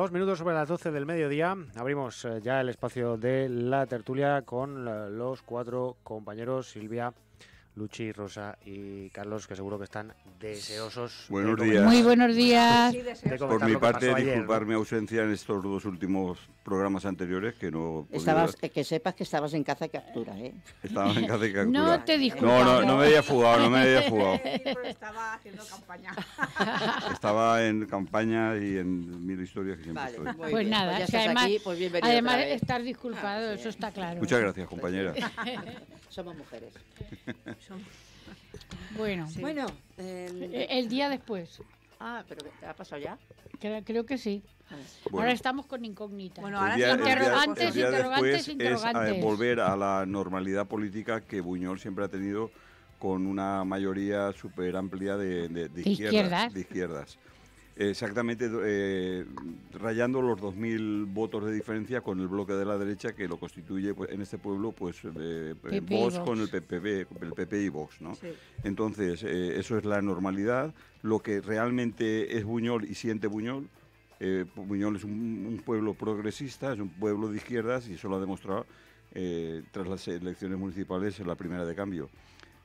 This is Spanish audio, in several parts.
Dos minutos sobre las 12 del mediodía. Abrimos eh, ya el espacio de la tertulia con eh, los cuatro compañeros Silvia, Luchi, Rosa y Carlos, que seguro que están deseosos. Buenos de días. Muy buenos días. Por mi parte, disculpar ¿no? mi ausencia en estos dos últimos programas anteriores que no Estabas, que sepas que estabas en caza y captura, ¿eh? estaba en caza y captura. No te No, disculpamos. no, no me había fugado, no me había fugado. estaba haciendo campaña. Estaba en campaña y en mil historias que siempre Vale, estoy. Pues bien. nada, ya que estás además, aquí, pues bienvenido además estar disculpado, eso está claro. Muchas gracias, compañera. Somos mujeres. Bueno, Bueno, eh, eh, el día después, ah, pero ¿qué- ¿ha pasado ya? creo, creo que sí. Bueno. Ahora estamos con incógnitas. Bueno, El ahora día, sí, interrogantes, el día interrogantes, después es interrogantes. eh, volver a la normalidad política que Buñol siempre ha tenido con una mayoría súper amplia de, de- de De izquierdas. de izquierdas. Exactamente, eh, rayando los 2.000 votos de diferencia con el bloque de la derecha que lo constituye pues, en este pueblo, pues eh, y Vox con el PPP, el PP y Vox, ¿no? Sí. Entonces, eh, eso es la normalidad. Lo que realmente es Buñol y siente Buñol, eh, Buñol es un, un pueblo progresista, es un pueblo de izquierdas y eso lo ha demostrado eh, tras las elecciones municipales en la primera de cambio.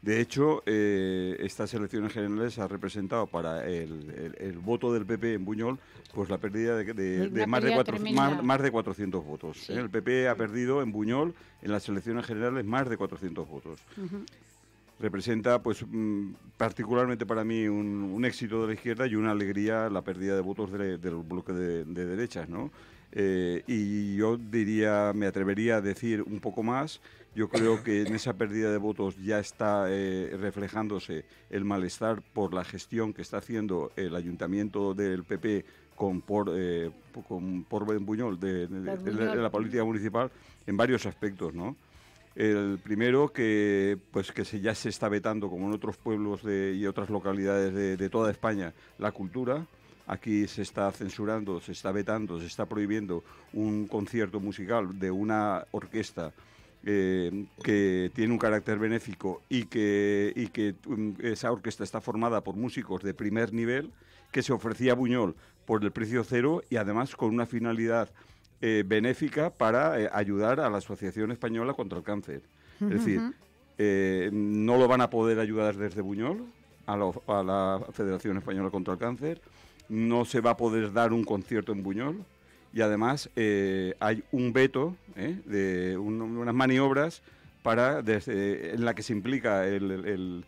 De hecho, eh, estas elecciones generales ha representado para el, el- el voto del PP en Buñol pues la pérdida de, de- Una de más, de cuatro- más, más de 400 votos. Sí. ¿eh? El PP ha perdido en Buñol en las elecciones generales más de 400 votos representa, pues, mm, particularmente para mí, un, un éxito de la izquierda y una alegría la pérdida de votos de- del bloque de, de derechas, ¿no? Eh, y yo diría, me atrevería a decir un poco más. Yo creo que en esa pérdida de votos ya está eh, reflejándose el malestar por la gestión que está haciendo el ayuntamiento del PP con por, eh, con por Buñol de, de- de- Por de la- política municipal en varios aspectos, ¿no? El primero que pues que se, ya se está vetando, como en otros pueblos de- y otras localidades de, de toda España, la cultura. Aquí se está censurando, se está vetando, se está prohibiendo un concierto musical de una orquesta eh, que tiene un carácter benéfico y que, y que um, esa orquesta está formada por músicos de primer nivel, que se ofrecía a Buñol por el precio cero y además con una finalidad eh, benéfica para eh, ayudar a la Asociación Española contra el Cáncer. Es decir, no lo van a poder ayudar desde Buñol a la, a la Federación Española contra el Cáncer, no se va a poder dar un concierto en Buñol y además eh, hay un veto ¿eh? de un- unas maniobras para desde, en la que se implica el,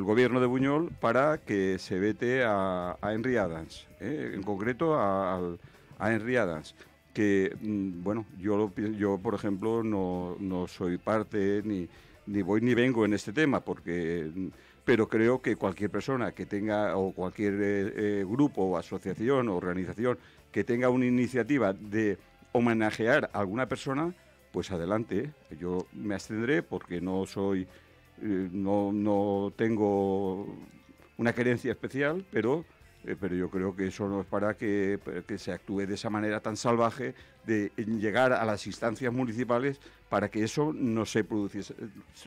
gobierno de Buñol para que se vete a, a Henry Adams, ¿eh? en concreto a, a Henry Adams que mm, bueno yo yo por ejemplo no, no soy parte ni ni voy ni vengo en este tema porque mm, pero creo que cualquier persona que tenga o cualquier eh, eh, grupo o asociación o organización que tenga una iniciativa de homenajear a alguna persona pues adelante yo me abstendré porque no soy eh, no, no tengo una querencia especial pero pero yo creo que eso no es para que, que se actúe de esa manera tan salvaje de llegar a las instancias municipales para que eso no se produciese,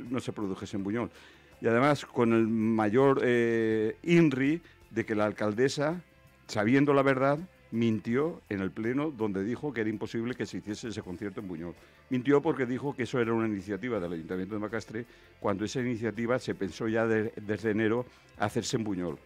no se produjese en Buñol. Y además con el mayor eh, INRI de que la alcaldesa, sabiendo la verdad, mintió en el pleno donde dijo que era imposible que se hiciese ese concierto en Buñol. Mintió porque dijo que eso era una iniciativa del Ayuntamiento de Macastre, cuando esa iniciativa se pensó ya de- desde enero hacerse en Buñol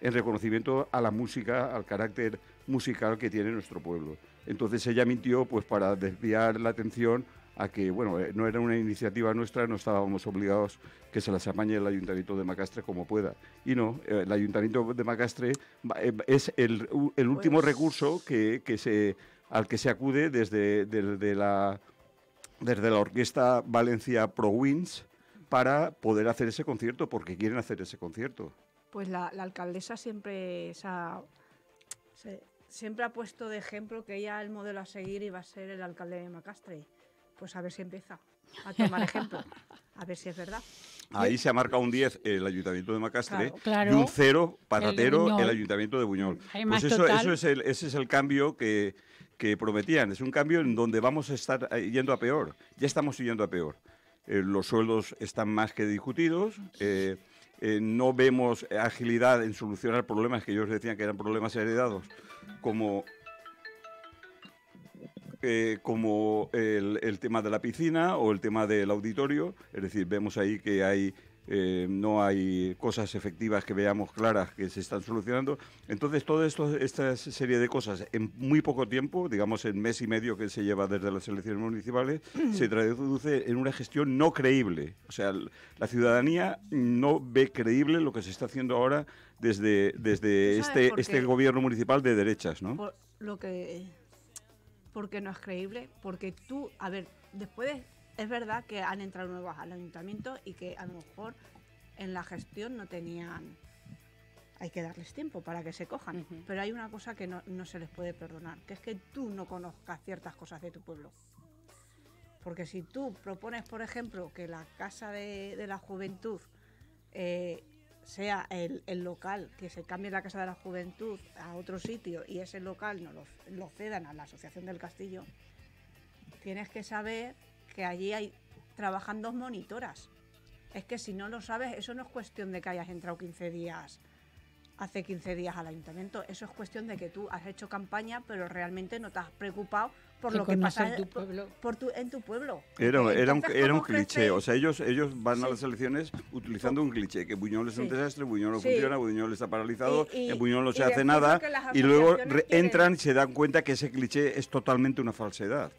en reconocimiento a la música, al carácter musical que tiene nuestro pueblo. Entonces ella mintió pues para desviar la atención a que, bueno, eh, no era una iniciativa nuestra, no estábamos obligados que se las apañe el Ayuntamiento de Macastre como pueda. Y no, eh, el Ayuntamiento de Macastre eh, es el, el último Pues- recurso que, que se, al que se acude desde, desde la, desde la Orquesta Valencia Pro Wins para poder hacer ese concierto, porque quieren hacer ese concierto. Pues la, la alcaldesa siempre se- siempre ha puesto de ejemplo que ella el modelo a seguir iba a ser el alcalde de Macastre. Pues a ver si empieza a tomar ejemplo. A ver si es verdad. Ahí se ha marcado un 10 el Ayuntamiento de Macastre Claro. Claro. y un 0 patatero Buñol. el, Ayuntamiento de Buñol. Pues eso, es el, ese es el cambio que, que prometían. Es un cambio en donde vamos a estar eh, yendo a peor. Ya estamos yendo a peor. Eh, los sueldos están más que discutidos. eh, eh, no vemos agilidad en solucionar problemas que ellos decían que eran problemas heredados, como eh, como el, el tema de la piscina o el tema del auditorio. Es decir, vemos ahí que hay eh, no hay cosas efectivas que veamos claras que se están solucionando. Entonces, toda esta serie de cosas en muy poco tiempo, digamos en mes y medio que se lleva desde las elecciones municipales, se traduce en una gestión no creíble. O sea, la ciudadanía no ve creíble lo que se está haciendo ahora desde, desde ¿Sabes este, este gobierno municipal de derechas, ¿no? Por lo que. Porque no es creíble. Porque tú, a ver, después de- es verdad que han entrado nuevos al ayuntamiento y que a lo mejor en la gestión no tenían. Hay que darles tiempo para que se cojan. Pero hay una cosa que no, no se les puede perdonar, que es que tú no conozcas ciertas cosas de tu pueblo. Porque si tú propones, por ejemplo, que la Casa de, de la Juventud eh, sea el, el local, que se cambie la Casa de la Juventud a otro sitio y ese local no lo, lo cedan a la Asociación del Castillo, tienes que saber que allí hay trabajan dos monitoras. Es que si no lo sabes, eso no es cuestión de que hayas entrado 15 días, hace 15 días al ayuntamiento. Eso es cuestión de que tú has hecho campaña, pero realmente no te has preocupado por lo que pasa conocer tu pueblo. por tu- en tu pueblo. Era, un, entonces, era un ¿cómo cliché, o sea, ellos, ellos van a las elecciones utilizando un cliché, que Buñol es un Sí. desastre, Buñol no Sí. funciona, Buñol está paralizado, Y- y- en Buñol no se hace nada, y luego entran y se dan cuenta que ese cliché es totalmente una falsedad.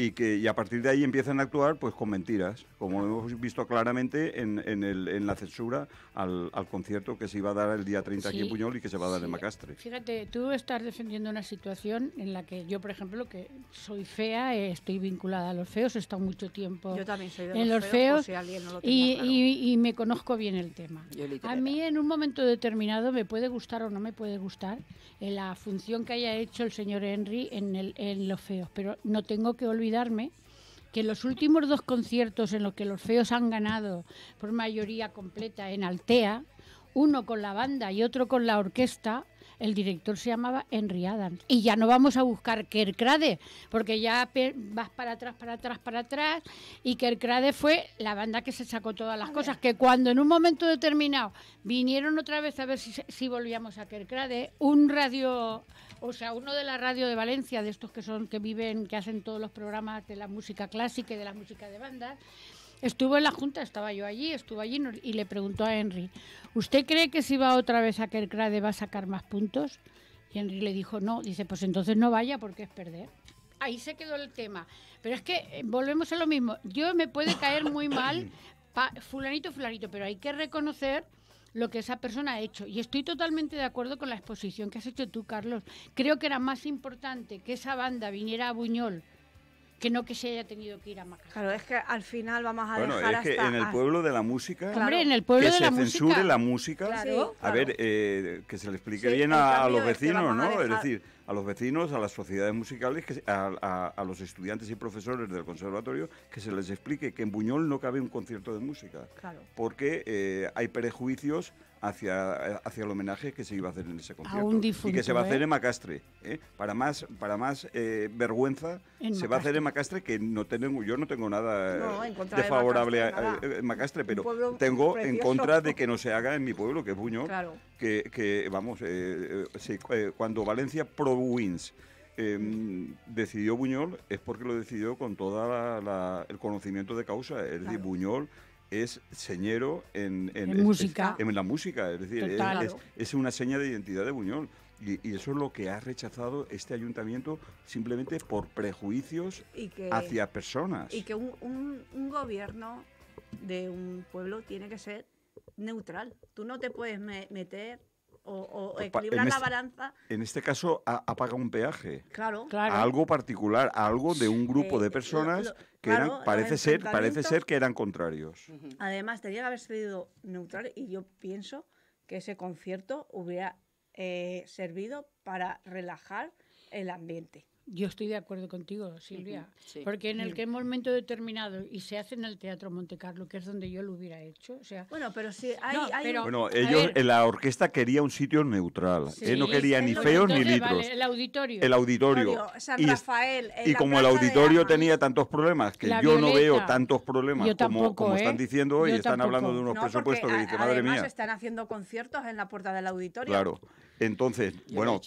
Y, que, y a partir de ahí empiezan a actuar pues con mentiras, como hemos visto claramente en, en, el- en la censura al, al concierto que se iba a dar el día 30 aquí en Sí, Buñol y que se va a dar en. Macastre. Fíjate, tú estás defendiendo una situación en la que yo, por ejemplo, que soy fea, eh, estoy vinculada a los feos, he estado mucho tiempo Yo también soy de en los los feos, por feos si alguien no lo tenía y, claro. y- y me conozco bien el tema. A mí en un momento determinado me puede gustar o no me puede gustar en la función que haya hecho el señor Henry en, el, en Los Feos, pero no tengo que olvidarme que los últimos dos conciertos en los que los feos han ganado por mayoría completa en Altea, uno con la banda y otro con la orquesta, el director se llamaba Henry Adams. Y ya no vamos a buscar Kerkrade, porque ya vas para atrás, para atrás, para atrás. Y Kerkrade fue la banda que se sacó todas las cosas. Que cuando en un momento determinado vinieron otra vez a ver si volvíamos a Kerkrade, un radio, o sea, uno de la radio de Valencia, de estos que son, que viven, que hacen todos los programas de la música clásica y de la música de bandas, Estuvo en la Junta, estaba yo allí, estuvo allí y le preguntó a Henry, ¿usted cree que si va otra vez a Kerkrade va a sacar más puntos? Y Henry le dijo, no, dice, pues entonces no vaya porque es perder. Ahí se quedó el tema. Pero es que eh, volvemos a lo mismo. Yo me puede caer muy mal fulanito, fulanito, pero hay que reconocer lo que esa persona ha hecho. Y estoy totalmente de acuerdo con la exposición que has hecho tú, Carlos. Creo que era más importante que esa banda viniera a Buñol que no que se haya tenido que ir a Macas. Claro, es que al final vamos a Bueno, dejar es que hasta- en el pueblo de la música, Claro. Hombre, en el pueblo que de se la censure música. la música, Claro, A ver, eh, que se le explique Sí, bien a, los vecinos, a ¿no? Es decir, a los vecinos, a las sociedades musicales, que se- a, a- a los estudiantes y profesores del conservatorio, que se les explique que en Buñol no cabe un concierto de música, Claro. porque eh, hay prejuicios hacia, hacia el homenaje que se iba a hacer en ese concierto un y que se va a hacer ¿eh? en Macastre. ¿eh? Para más, para más eh, vergüenza, En se va a hacer en Macastre. Que no tengo, yo no tengo nada eh, No, en contra de desfavorable Macastre, a- en Macastre, pero pueblo tengo en contra de que no se haga en mi pueblo, que es Buñol Claro. que, que, vamos, eh, eh, sí, eh, cuando Valencia Pro Wins eh, decidió Buñol es porque lo decidió con todo el conocimiento de causa. Es decir, Claro. Buñol es señero en, En es- música. en la música, es decir, es, Total. es- es una seña de identidad de Buñol. Y, y eso es lo que ha rechazado este ayuntamiento simplemente por prejuicios Y que, hacia personas. y que un, un- un gobierno de un pueblo tiene que ser neutral. Tú no te puedes me- meter o, o equilibrar en la este- balanza. En este caso, ha, ha pagado un peaje. Claro. Claro. a algo particular, a algo de un grupo Eh, de personas lo- que claro, eran, parece ser, parece ser que eran contrarios. Además, tenía que haber sido neutral y yo pienso que ese concierto hubiera eh, servido para relajar el ambiente. Yo estoy de acuerdo contigo, Silvia. Sí. Porque en el que momento determinado, y se hace en el Teatro Monte Carlo, que es donde yo lo hubiera hecho, o sea, Bueno, pero sí, hay, No, hay pero- un- Bueno, A ellos, ver. eh, la orquesta quería un sitio neutral. Sí, eh, no quería ni feos ni litros. vale, el auditorio. El auditorio. San Y- Rafael, en Y como el auditorio tenía tantos problemas, que La yo no veo tantos problemas como, tampoco, como ¿eh? están diciendo y Yo están hablando tampoco. de unos No, presupuestos porque que dice, a- madre mía. están haciendo conciertos en la puerta del auditorio. Claro. Entonces, Yo lo he bueno.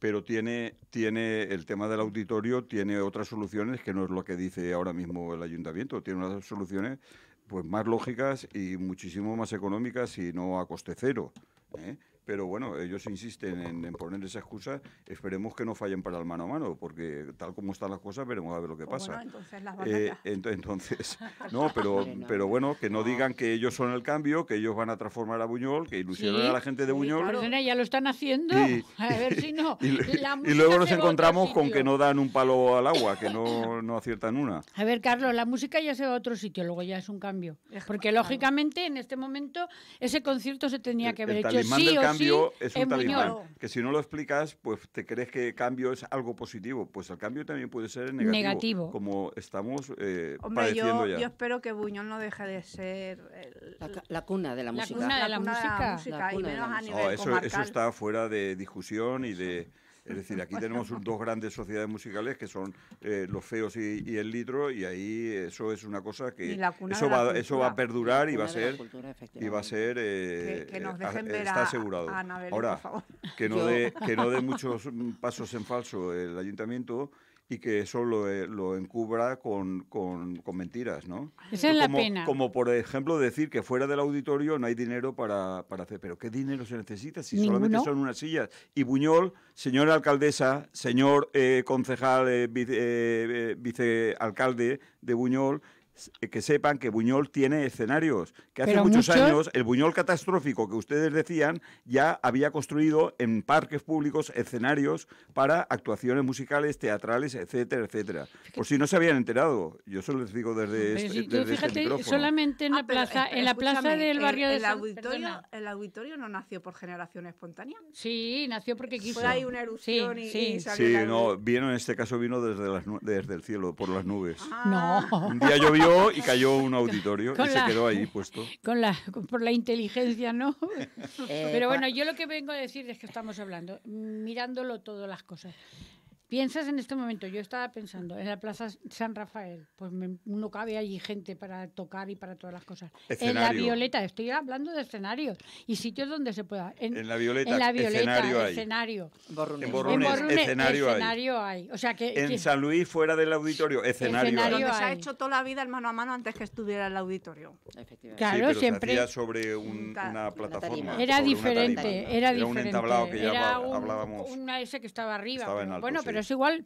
Pero tiene, tiene el tema del auditorio, tiene otras soluciones que no es lo que dice ahora mismo el ayuntamiento, tiene unas soluciones pues más lógicas y muchísimo más económicas y no a coste cero. ¿eh? Pero bueno, ellos insisten en, en poner esa excusa. Esperemos que no fallen para el mano a mano, porque tal como están las cosas, veremos a ver lo que Pues pasa. bueno, entonces las Eh, batatas. ent- entonces, no, pero, pero bueno, que no No. digan que ellos son el cambio, que ellos van a transformar a Buñol, que ilusionen Sí, a la gente de sí, Buñol. claro. Perdona, ya lo están haciendo. Y- a ver si no. Y, luego nos encontramos con que no dan un palo al agua, que no, no aciertan una. A ver, Carlos, la música ya se va a otro sitio, luego ya es un cambio. Porque lógicamente en este momento ese concierto se tenía que haber el hecho sí o cambio sí es un talismán. Que si no lo explicas, pues te crees que cambio es algo positivo. Pues el cambio también puede ser negativo. Negativo. Como estamos eh, Hombre, padeciendo yo, ya. yo espero que Buñol no deje de ser el- La, la cuna de la, La música. cuna de la cuna música. La y menos la a música. nivel No, eso, comarcal. eso está fuera de discusión y de... Es decir, aquí tenemos un- dos grandes sociedades musicales que son eh, los feos y, y el litro y ahí eso es una cosa que Y la cuna eso de la va eso va a cultura. perdurar y Cuna va a ser cultura, y va a ser eh, que, que nos eh, dejen ver está a, asegurado. a Ana Belén, Ahora por favor. que no dé que no dé muchos pasos en falso el ayuntamiento y que eso lo, eh, lo encubra con, con, con mentiras, ¿no? Esa es la como, pena. Como por ejemplo decir que fuera del auditorio no hay dinero para, para hacer. Pero ¿qué dinero se necesita si Ninguno. solamente son unas sillas? Y Buñol, señora alcaldesa, señor eh, concejal, eh, vice- eh, eh, vicealcalde de Buñol, que sepan que Buñol tiene escenarios, que hace Pero muchos muchos- años el Buñol catastrófico que ustedes decían ya había construido en parques públicos escenarios para actuaciones musicales, teatrales, etcétera, etcétera. Por si no se habían enterado, yo se les digo desde, Pero este, si desde este fíjate, micrófono. solamente en Ah, la pero, plaza, espe- en la plaza del el- barrio de el, San auditorio, perdona. el auditorio no nació por generación espontánea. Sí, nació porque quiso. Fue ahí una erupción Sí, y, sí. y salió Sí, no, vino en este caso vino desde, las, desde el cielo, por las nubes. Ah, No, Un día llovió y cayó un auditorio Con y la- se quedó ahí puesto. con la, con- por la inteligencia, ¿no? Eh, Pero bueno, yo lo que vengo a decir es que estamos hablando, mirándolo todas las cosas. Piensas en este momento, yo estaba pensando en la Plaza San Rafael, pues me- no cabe allí gente para tocar y para todas las cosas. En la Escenario. Violeta, estoy hablando de escenarios y sitios donde se pueda. En, En la Violeta, en la Violeta, escenario hay. escenario. Borrunes. En Borrunes, en Borrunes, escenario hay. escenario hay. O sea que, En que- San Luis, fuera del auditorio, escenario. hay. Escenario donde se ha hay. hecho toda la vida el mano a mano antes que estuviera el auditorio. Efectivamente. Claro, sí, pero siempre- se hacía sobre un- una plataforma. Era sobre diferente, era Era diferente. un entablado que ya Era un- hablábamos. Una ese que estaba arriba. Estaba en alto, bueno, sí. pero es igual.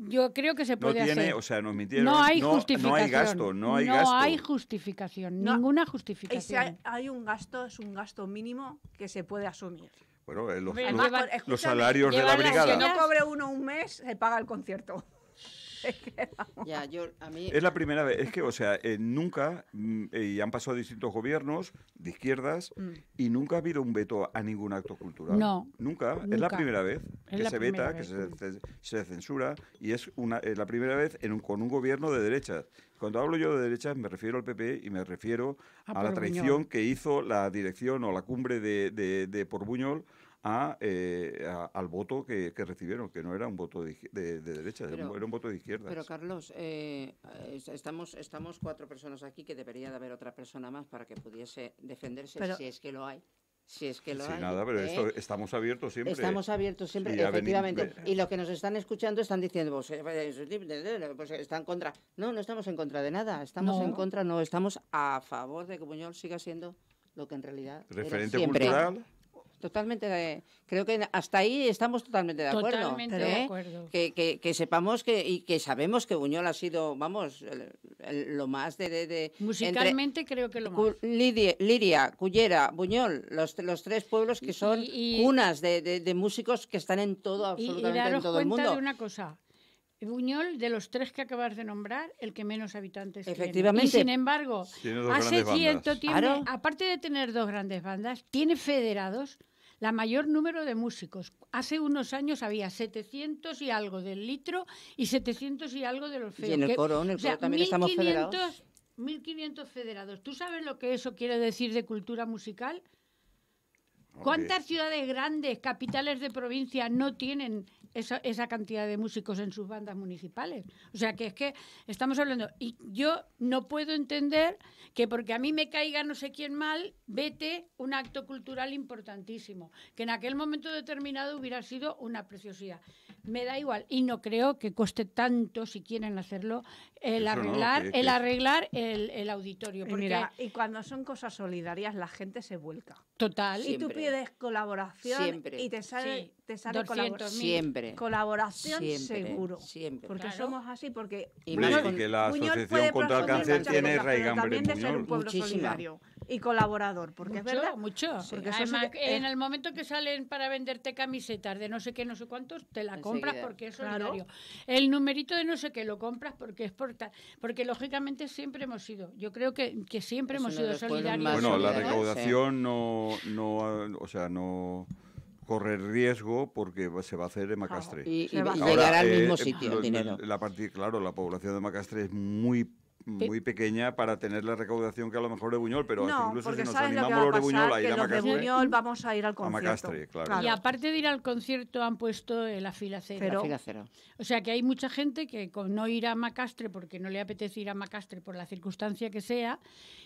Yo creo que se No puede tiene, hacer. o sea, nos mintieron. no hay no, justificación. No hay gasto, no hay No gasto. hay justificación, No, ninguna Y si justificación. hay, hay un gasto, es un gasto mínimo que se puede asumir. Bueno, eh, los, los- Además, los escúchame, salarios de la brigada. Que no cobre uno un mes, se paga el concierto. Ya, yo, a mí, Es la primera vez, es que, o sea, eh, nunca, mm, eh, y han pasado distintos gobiernos de izquierdas, Mm. y nunca ha habido un veto a ningún acto cultural. No, Nunca, es la primera vez Es que se veta, que se, ce- se censura, y es una, es la primera vez en un- con un gobierno de derechas. Cuando hablo yo de derechas me refiero al PP y me refiero Ah, a la traición Buñol. que hizo la dirección o la cumbre de, de, de por Buñol a, eh, a- al voto que, que recibieron, que no era un voto de, de, de derechas, era, un, Pero- era un voto de izquierdas. pero Carlos, eh, es- estamos, estamos cuatro personas aquí que debería de haber otra persona más para que pudiese defenderse Pero- si es que lo hay. Si es que lo Sí, hay. nada, pero ¿eh? esto, estamos abiertos siempre. Estamos abiertos siempre, venido- efectivamente. ve- Y los que nos están escuchando están diciendo, pues, eh, pues, pues, están contra. No, no estamos en contra de nada. Estamos No. en contra, no, estamos a favor de que Buñol siga siendo lo que en realidad era Referente siempre. cultural. Totalmente, de- creo que hasta ahí estamos totalmente de acuerdo. Totalmente ¿eh? de acuerdo. Que, que- que sepamos que y que sabemos que Buñol ha sido, vamos, el- el- lo más de, de- de- entre Musicalmente creo que lo más. Lidia, Liria, Cullera, Buñol, los, los tres pueblos que son Y- y- cunas de, de- músicos que están en todo, Y, y absolutamente en daros todo el cuenta de una cosa. Buñol, de los tres que acabas de nombrar, el que menos habitantes tiene. Efectivamente. Y sin embargo, Tiene hace cierto tiempo, Claro. aparte de tener dos grandes bandas, tiene federados la mayor número de músicos. Hace unos años había 700 y algo del litro y 700 y algo de los feos. Y en el coro, en el o sea, coro también estamos 1500 federados. 1500 federados. ¿Tú sabes lo que eso quiere decir de cultura musical? ¿Cuántas ciudades grandes, capitales de provincia, no tienen esa, esa cantidad de músicos en sus bandas municipales? O sea, que es que estamos hablando. Y yo no puedo entender que porque a mí me caiga no sé quién mal, vete un acto cultural importantísimo, que en aquel momento determinado hubiera sido una preciosidad. Me da igual. Y no creo que cueste tanto, si quieren hacerlo, el Eso no, arreglar, que- que- el, arreglar el, el auditorio. Y Porque, mira, y cuando son cosas solidarias, la gente se vuelca. total. Y tú. Pides colaboración Siempre. y te sale, Sí, te sale 200.000. colabor- Siempre. colaboración Siempre. seguro. Siempre. Porque Claro. somos así, porque Y y que la Asociación contra el Cáncer tiene raigambre también en de ser un pueblo Muchísima. solidario y colaborador, porque mucho, es verdad. mucho. Sí. Porque Además, en es- el momento que salen para venderte camisetas de no sé qué, no sé cuántos, te la compras Enseguida. porque es Claro. solidario. El numerito de no sé qué lo compras porque es por tal. Porque lógicamente siempre hemos sido. Yo creo que, que siempre hemos sido solidarios. Bueno, la recaudación no, no, o sea, no corre riesgo porque va- se va a hacer en Macastre. Y, y- Se va a y hacer. llegará al eh, mismo eh, sitio el dinero. La partida, claro, la población de Macastre es muy muy pequeña para tener la recaudación que a lo mejor de Buñol, pero no, incluso si nos lo animamos a los de Buñol a ir que a los de Macastre, Buñol vamos a ir al a concierto. Macastre, claro. Y aparte de ir al concierto han puesto eh, la fila cero. Pero- La fila cero. O sea que hay mucha gente que con no ir a Macastre porque no le apetece ir a Macastre por la circunstancia que sea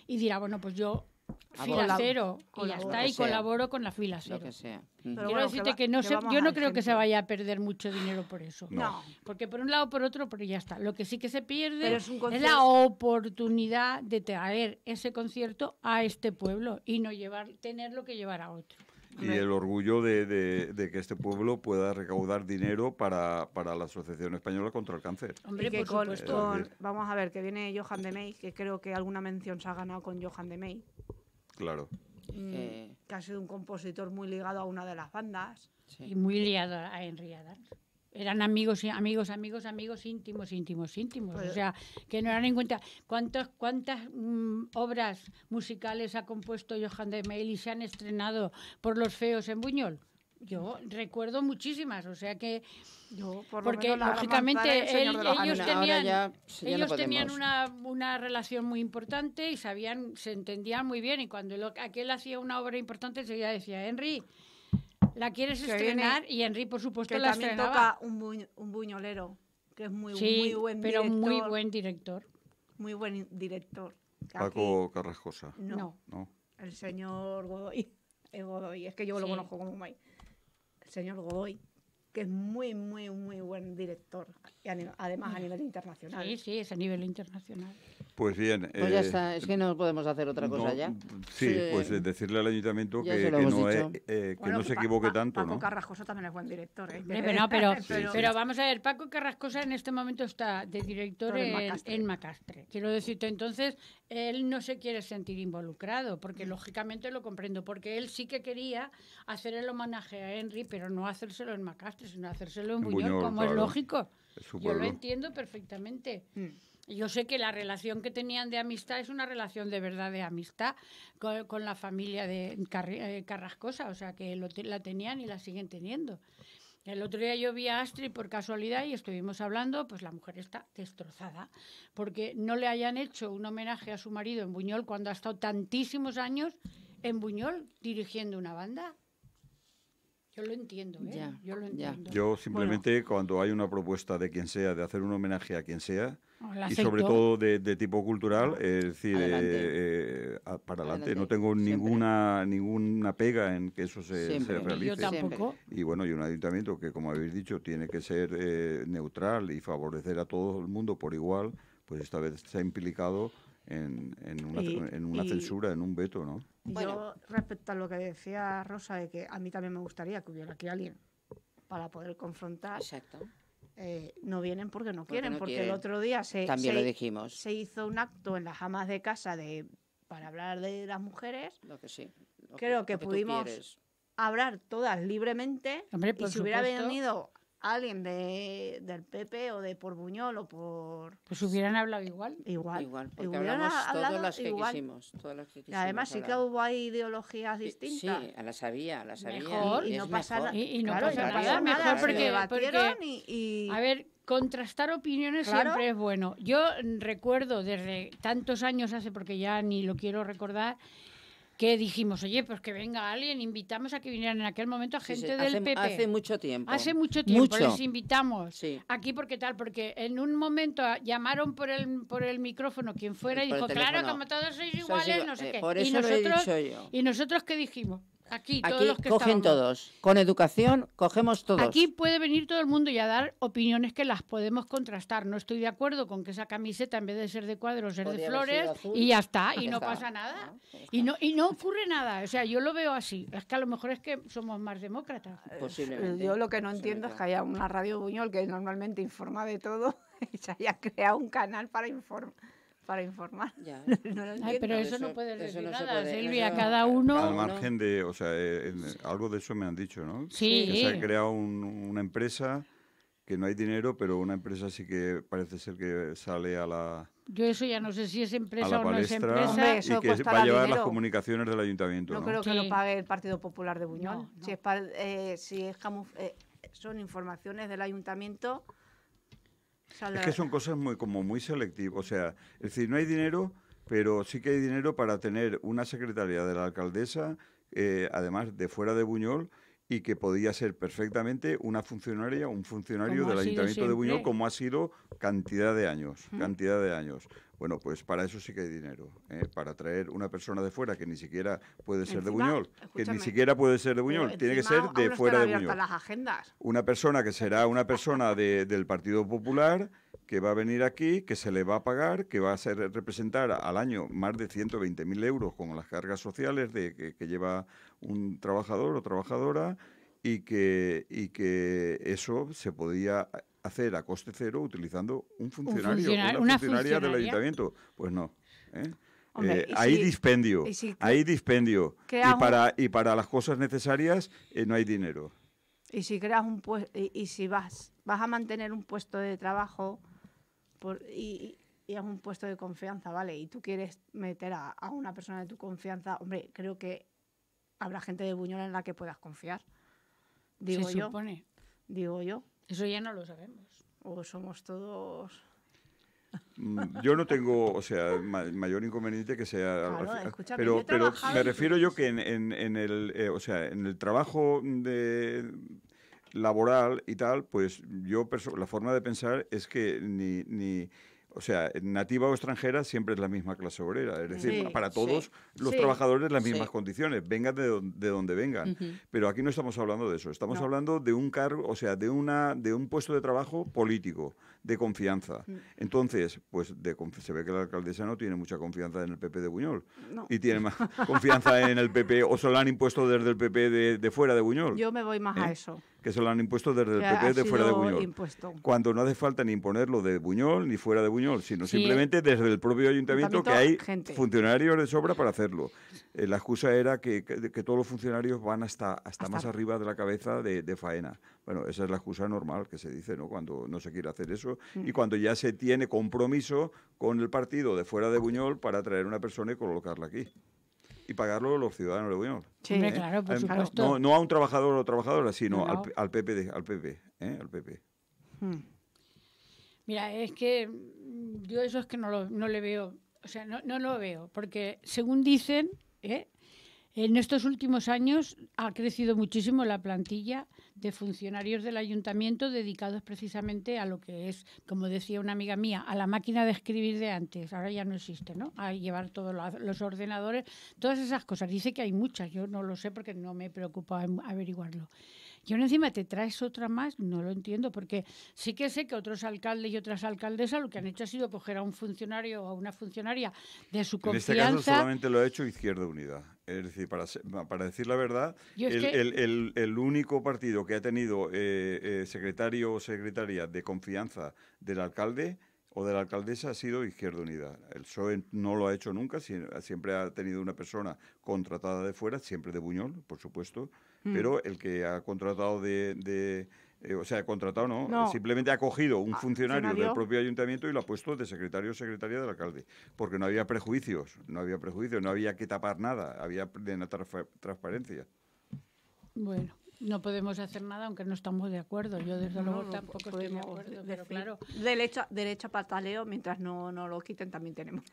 y dirá, bueno, pues yo fila Colab- cero y ya está y sea. colaboro con la fila Lo cero. que sea. Pero Quiero bueno, decirte que va- no que vamos yo no creo que se vaya a perder mucho dinero por eso. No. Porque por un lado, por otro, pero ya está. Lo que sí que se pierde Pero es, la oportunidad de traer ese concierto a este pueblo y no llevar, tenerlo que llevar a otro. Y el orgullo de, de- de que este pueblo pueda recaudar dinero para, para la Asociación Española contra el Cáncer. Hombre, que por con- con- vamos a ver, que viene Johan de May, que creo que alguna mención se ha ganado con Johan de May, Claro. mm, que- que ha sido un compositor muy ligado a una de las bandas. sí. Y muy liado a Henry Adams. Eran amigos, y- amigos, amigos, amigos íntimos, íntimos, íntimos. Pues- o sea, que no eran en cuenta cuántas, cuántas mm, obras musicales ha compuesto Johan de Mail y se han estrenado por los feos en Buñol. Yo recuerdo muchísimas, o sea que Yo, por lo Porque, menos, la lógicamente, el él- los ellos tenían- ya, sí, ya no ellos tenían una, una relación muy importante y sabían, se entendían muy bien. Y cuando lo- aquel hacía una obra importante, enseguida decía, Henry, ¿la quieres Que estrenar? Y Henry, por supuesto, que la también estrenaba. toca un, buñ- un buñolero, que es muy, sí, muy buen pero director. muy buen director. muy buen director. Paco Carrascosa, no, No. ¿no? el señor Godoy. Es Godoy, es que yo lo conozco como May. Señor Godoy, que es muy, muy, muy buen director. Y a nivel- además a nivel internacional. Sí, sí, es a nivel internacional. Pues bien. Pues ya eh, está, es que no podemos hacer otra cosa no, ya. Sí, Sí. pues eh, decirle al ayuntamiento Ya que, no, dicho. eh, eh, que Bueno, no se Pa- equivoque Pa- tanto, Paco ¿no? Carrascosa también es buen director. ¿eh? Pero, pero, Sí, pero sí. vamos a ver, Paco Carrascosa en este momento está de director en en, Macastre. en Macastre. Quiero decirte, entonces, él no se quiere sentir involucrado, porque lógicamente lo comprendo, porque él sí que quería hacer el homenaje a Henry, pero no hacérselo en Macastre, sino hacérselo en En Buñol, Buñol, como es lógico. Es Yo lo entiendo perfectamente. Mm. Yo sé que la relación que tenían de amistad es una relación de verdad de amistad con, con la familia de eh, Carrascosa, o sea que lo la tenían y la siguen teniendo. El otro día yo vi a Astrid por casualidad y estuvimos hablando, pues la mujer está destrozada, porque no le hayan hecho un homenaje a su marido en Buñol cuando ha estado tantísimos años en Buñol dirigiendo una banda. Yo lo entiendo, ¿eh? Ya, yo lo entiendo. Yo simplemente cuando hay una propuesta de quien sea, de hacer un homenaje a quien sea, y sobre todo de, de tipo cultural, es decir, Adelante. eh, eh, para adelante. Adelante, No tengo siempre. ninguna ninguna pega en que eso se, se Siempre. Yo realice. tampoco. Y bueno, y un ayuntamiento que, como habéis dicho, tiene que ser eh, neutral y favorecer a todo el mundo por igual, pues esta vez se ha implicado en, en una, Y- en una y- censura, en un veto, ¿no? Bueno. Yo, respecto a lo que decía Rosa, de que a mí también me gustaría que hubiera aquí alguien para poder confrontar, Exacto. eh, no vienen porque no Porque quieren, no porque quieren. el otro día se, También se- lo dijimos. se hizo un acto en las amas de casa de para hablar de las mujeres, Lo que sí. lo Creo que pudimos- hablar todas libremente Hombre, y si hubiera venido alguien de, del PP o de por Buñol o por Pues hubieran hablado igual. igual, Igual, y porque hubieran hablamos hablado todas las que igual. quisimos. Todas las que Y quisimos además sí que hablar. hubo ahí ideologías distintas. Sí, las había, las había. Mejor. y es no pasa mejor. nada. Y- y no Claro, pasa y nada, mejor nada, porque- porque- y, y- A ver, contrastar opiniones Claro. siempre es bueno. Yo recuerdo desde tantos años hace, porque ya ni lo quiero recordar, que dijimos, oye, pues que venga alguien, invitamos a que vinieran en aquel momento a gente sí, del hace, PP. hace mucho tiempo. Hace mucho tiempo Mucho. les invitamos Sí. aquí porque tal, porque en un momento llamaron por el por el micrófono quien fuera y Por el dijo, claro, como todos sois Sois iguales, igual- no sé eh, qué. por y eso lo he nosotros dicho yo. y nosotros qué dijimos, aquí, todos Aquí los que cogen estábamos. todos. Con educación cogemos todos. Aquí puede venir todo el mundo y a dar opiniones que las podemos contrastar. No estoy de acuerdo con que esa camiseta, en vez de ser de cuadros, ser de Podría flores y ya está, y Ya no está. pasa nada. Ah, Y no, y no ocurre nada. O sea, yo lo veo así. Es que a lo mejor es que somos más demócratas. Posiblemente. Yo lo que no entiendo es que haya una radio Buñol que normalmente informa de todo y se haya creado un canal para, inform para informar. Ya. No lo Ay, pero eso, eso- no puedes eso decir no se nada, puede- Silvia. eso- Cada Al uno. no. margen de, o sea, eh, en- algo de eso me han dicho, ¿no? Sí. Que se ha creado un- una empresa que no hay dinero, pero una empresa sí que parece ser que sale a la, Yo eso ya no sé si es empresa o no es empresa. Hombre, y eso que va a llevar las dinero. comunicaciones del ayuntamiento, No ¿no? creo que Sí. lo pague el Partido Popular de Buñol. No, Si, es pa- eh, si es camuf- eh, son informaciones del ayuntamiento. Es que son cosas muy como muy selectivas, o sea, es decir, no hay dinero, pero sí que hay dinero para tener una secretaria de la alcaldesa, eh, además de fuera de Buñol, y que podía ser perfectamente una funcionaria, un funcionario Como del Ayuntamiento de Buñol, como ha sido cantidad de años, cantidad de años. Bueno, pues para eso sí que hay dinero, ¿eh? para traer una persona de fuera que ni siquiera puede ser de Buñol, que ni siquiera puede ser de Buñol, tiene que ser de fuera de Buñol las agendas. una persona que será una persona de- del Partido Popular que va a venir aquí, que se le va a pagar, que va a ser representar al año más de 120.000 euros con las cargas sociales de, que, que lleva un trabajador o trabajadora y que, y que eso se podía hacer a coste cero utilizando un funcionario, funcionario- una una funcionaria del ayuntamiento. Pues no. ¿eh? Hombre, Eh, hay si- dispendio, y si hay dispendio. Y para, y para las cosas necesarias eh, no hay dinero. Y si creas un puesto y, y si vas vas a mantener un puesto de trabajo por- y, y es un puesto de confianza, ¿vale? Y tú quieres meter a, a una persona de tu confianza, hombre, creo que habrá gente de Buñol en la que puedas confiar. Digo se yo, supone. digo yo. Eso ya no lo sabemos. O somos todos. Mm, Yo no tengo, o sea, ma- mayor inconveniente que sea. Claro, pero, pero me refiero yo que en, en- en el, eh, o sea, en el trabajo de laboral y tal, pues yo la forma de pensar es que ni, ni o sea, nativa o extranjera siempre es la misma clase obrera, es decir, Sí, para sí, todos los sí. trabajadores las mismas condiciones, vengan de, de donde vengan. Pero aquí no estamos hablando de eso, estamos No. hablando de un cargo, o sea, de una de un puesto de trabajo político, de confianza. Mm. Entonces, pues de se ve que la alcaldesa no tiene mucha confianza en el PP de Buñol No. y tiene más confianza en el PP o se lo han impuesto desde el PP de, de fuera de Buñol, Yo me voy más a ¿Eh? eso. que se lo han impuesto desde el PP de fuera de Buñol. impuesto. Cuando no hace falta ni imponerlo de Buñol ni fuera de Buñol, sino Sí. simplemente desde el propio ayuntamiento que hay gente. funcionarios de sobra para hacerlo. Eh, la excusa era que, que- que todos los funcionarios van hasta, hasta, Hasta- más arriba de la cabeza de, de faena. Bueno, esa es la excusa normal que se dice, ¿no? Cuando no se quiere hacer eso Mm. y cuando ya se tiene compromiso con el partido de fuera de Buñol para traer una persona y colocarla aquí. Y pagarlo los ciudadanos de Buñol. Sí. ¿eh? claro, por Em, supuesto. No, no a un trabajador o trabajadora, sino No, al Al, PP, de- al PP, ¿eh? Al PP. Mm. Mira, es que mm, yo eso es que no, lo, no le veo, o sea, no, no lo veo, porque según dicen, ¿eh? en estos últimos años ha crecido muchísimo la plantilla de funcionarios del ayuntamiento dedicados precisamente a lo que es, como decía una amiga mía, a la máquina de escribir de antes, ahora ya no existe, ¿no? A llevar todos lo- los ordenadores, todas esas cosas. Dice que hay muchas, yo no lo sé porque no me preocupa averiguarlo. Y ahora encima te traes otra más, no lo entiendo, porque sí que sé que otros alcaldes y otras alcaldesas lo que han hecho ha sido coger a un funcionario o a una funcionaria de su En este caso confianza. solamente lo ha hecho Izquierda Unida. Es decir, para, para decir la verdad, el, el- el- el único partido que ha tenido eh, eh, secretario o secretaria de confianza del alcalde o de la alcaldesa ha sido Izquierda Unida. El PSOE no lo ha hecho nunca, sie- siempre ha tenido una persona contratada de fuera, siempre de Buñol, por supuesto, Mm. pero el que ha contratado de... de, eh, o sea, contratado no, No. simplemente ha cogido un Ah, funcionario del propio ayuntamiento y lo ha puesto de secretario o secretaria del alcalde, porque no había prejuicios, no había prejuicios, no había que tapar nada, había plena transfa- transparencia. Bueno, no podemos hacer nada aunque no estamos de acuerdo. Yo desde No, luego no tampoco estoy de podemos acuerdo, decir. pero claro. Derecho, derecho a pataleo, mientras no, no lo quiten, también tenemos.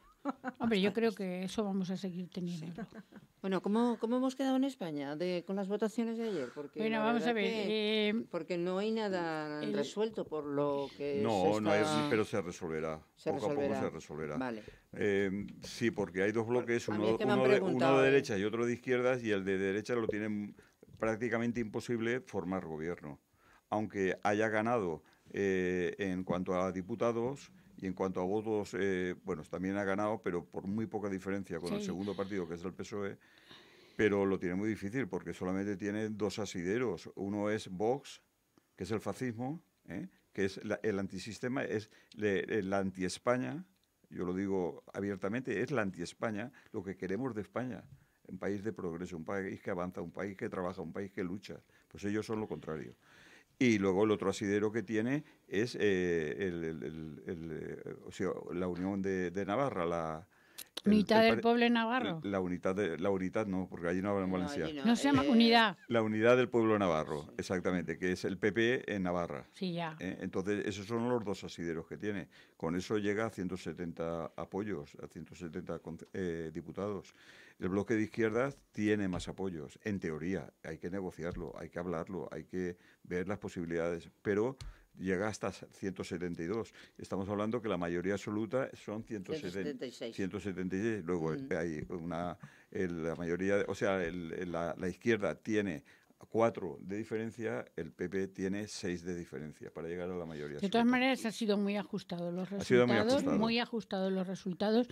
Hombre, yo creo que eso vamos a seguir teniendo. Bueno, ¿cómo, ¿cómo hemos quedado en España de, con las votaciones de ayer? Porque Bueno, vamos a ver. que- eh, porque no hay nada el- resuelto por lo que No, se no es, está- pero se resolverá. se poco a resolverá. poco se resolverá. Vale. Eh, sí, porque hay dos bloques, A uno, uno de, uno de eh. derecha y otro de izquierdas, y el de derecha lo tienen prácticamente imposible formar gobierno. Aunque haya ganado eh, en cuanto a diputados y en cuanto a votos, eh, bueno, también ha ganado, pero por muy poca diferencia con el segundo partido, que es el PSOE, pero lo tiene muy difícil porque solamente tiene dos asideros. Uno es Vox, que es el fascismo, ¿eh? que es la- el antisistema, es le- el anti-España, yo lo digo abiertamente, es la anti-España, lo que queremos de España, un país de progreso, un país que avanza, un país que trabaja, un país que lucha. Pues ellos son lo contrario. Y luego el otro asidero que tiene es eh, el- eh, o sea, la Unión de, de Navarra, la... Unidad el del Pueblo Navarro. La unidad, de, la unidad no, porque allí no hablan No, valenciano. allí No se llama eh, Unidad. La unidad del pueblo navarro, exactamente, que es el PP en Navarra. Sí, ya. ¿eh? Entonces, esos son los dos asideros que tiene. Con eso llega a 170 apoyos, a 170 con- eh, diputados. El bloque de izquierdas tiene más apoyos, en teoría. Hay que negociarlo, hay que hablarlo, hay que ver las posibilidades, pero llega hasta 172. Estamos hablando que la mayoría absoluta son 170 176. 176. Luego hay una, el- la mayoría, o sea, el- el- la, la izquierda tiene cuatro de diferencia, el PP tiene seis de diferencia para llegar a la mayoría. De todas absoluta. maneras, ha sido muy ajustado los Ha sido muy resultados, ajustado. muy ajustados los resultados.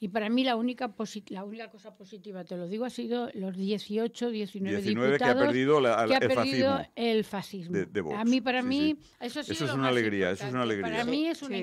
Y para mí la única posi- la única cosa positiva, te lo digo, ha sido los 18, 19, 19 que ha diputados perdido la- que ha el perdido fascismo. el fascismo. de- de. A mí, para Sí, mí, sí. eso ha sido Eso es lo una más alegría, eso es una importante. Para alegría. mí es una Sí.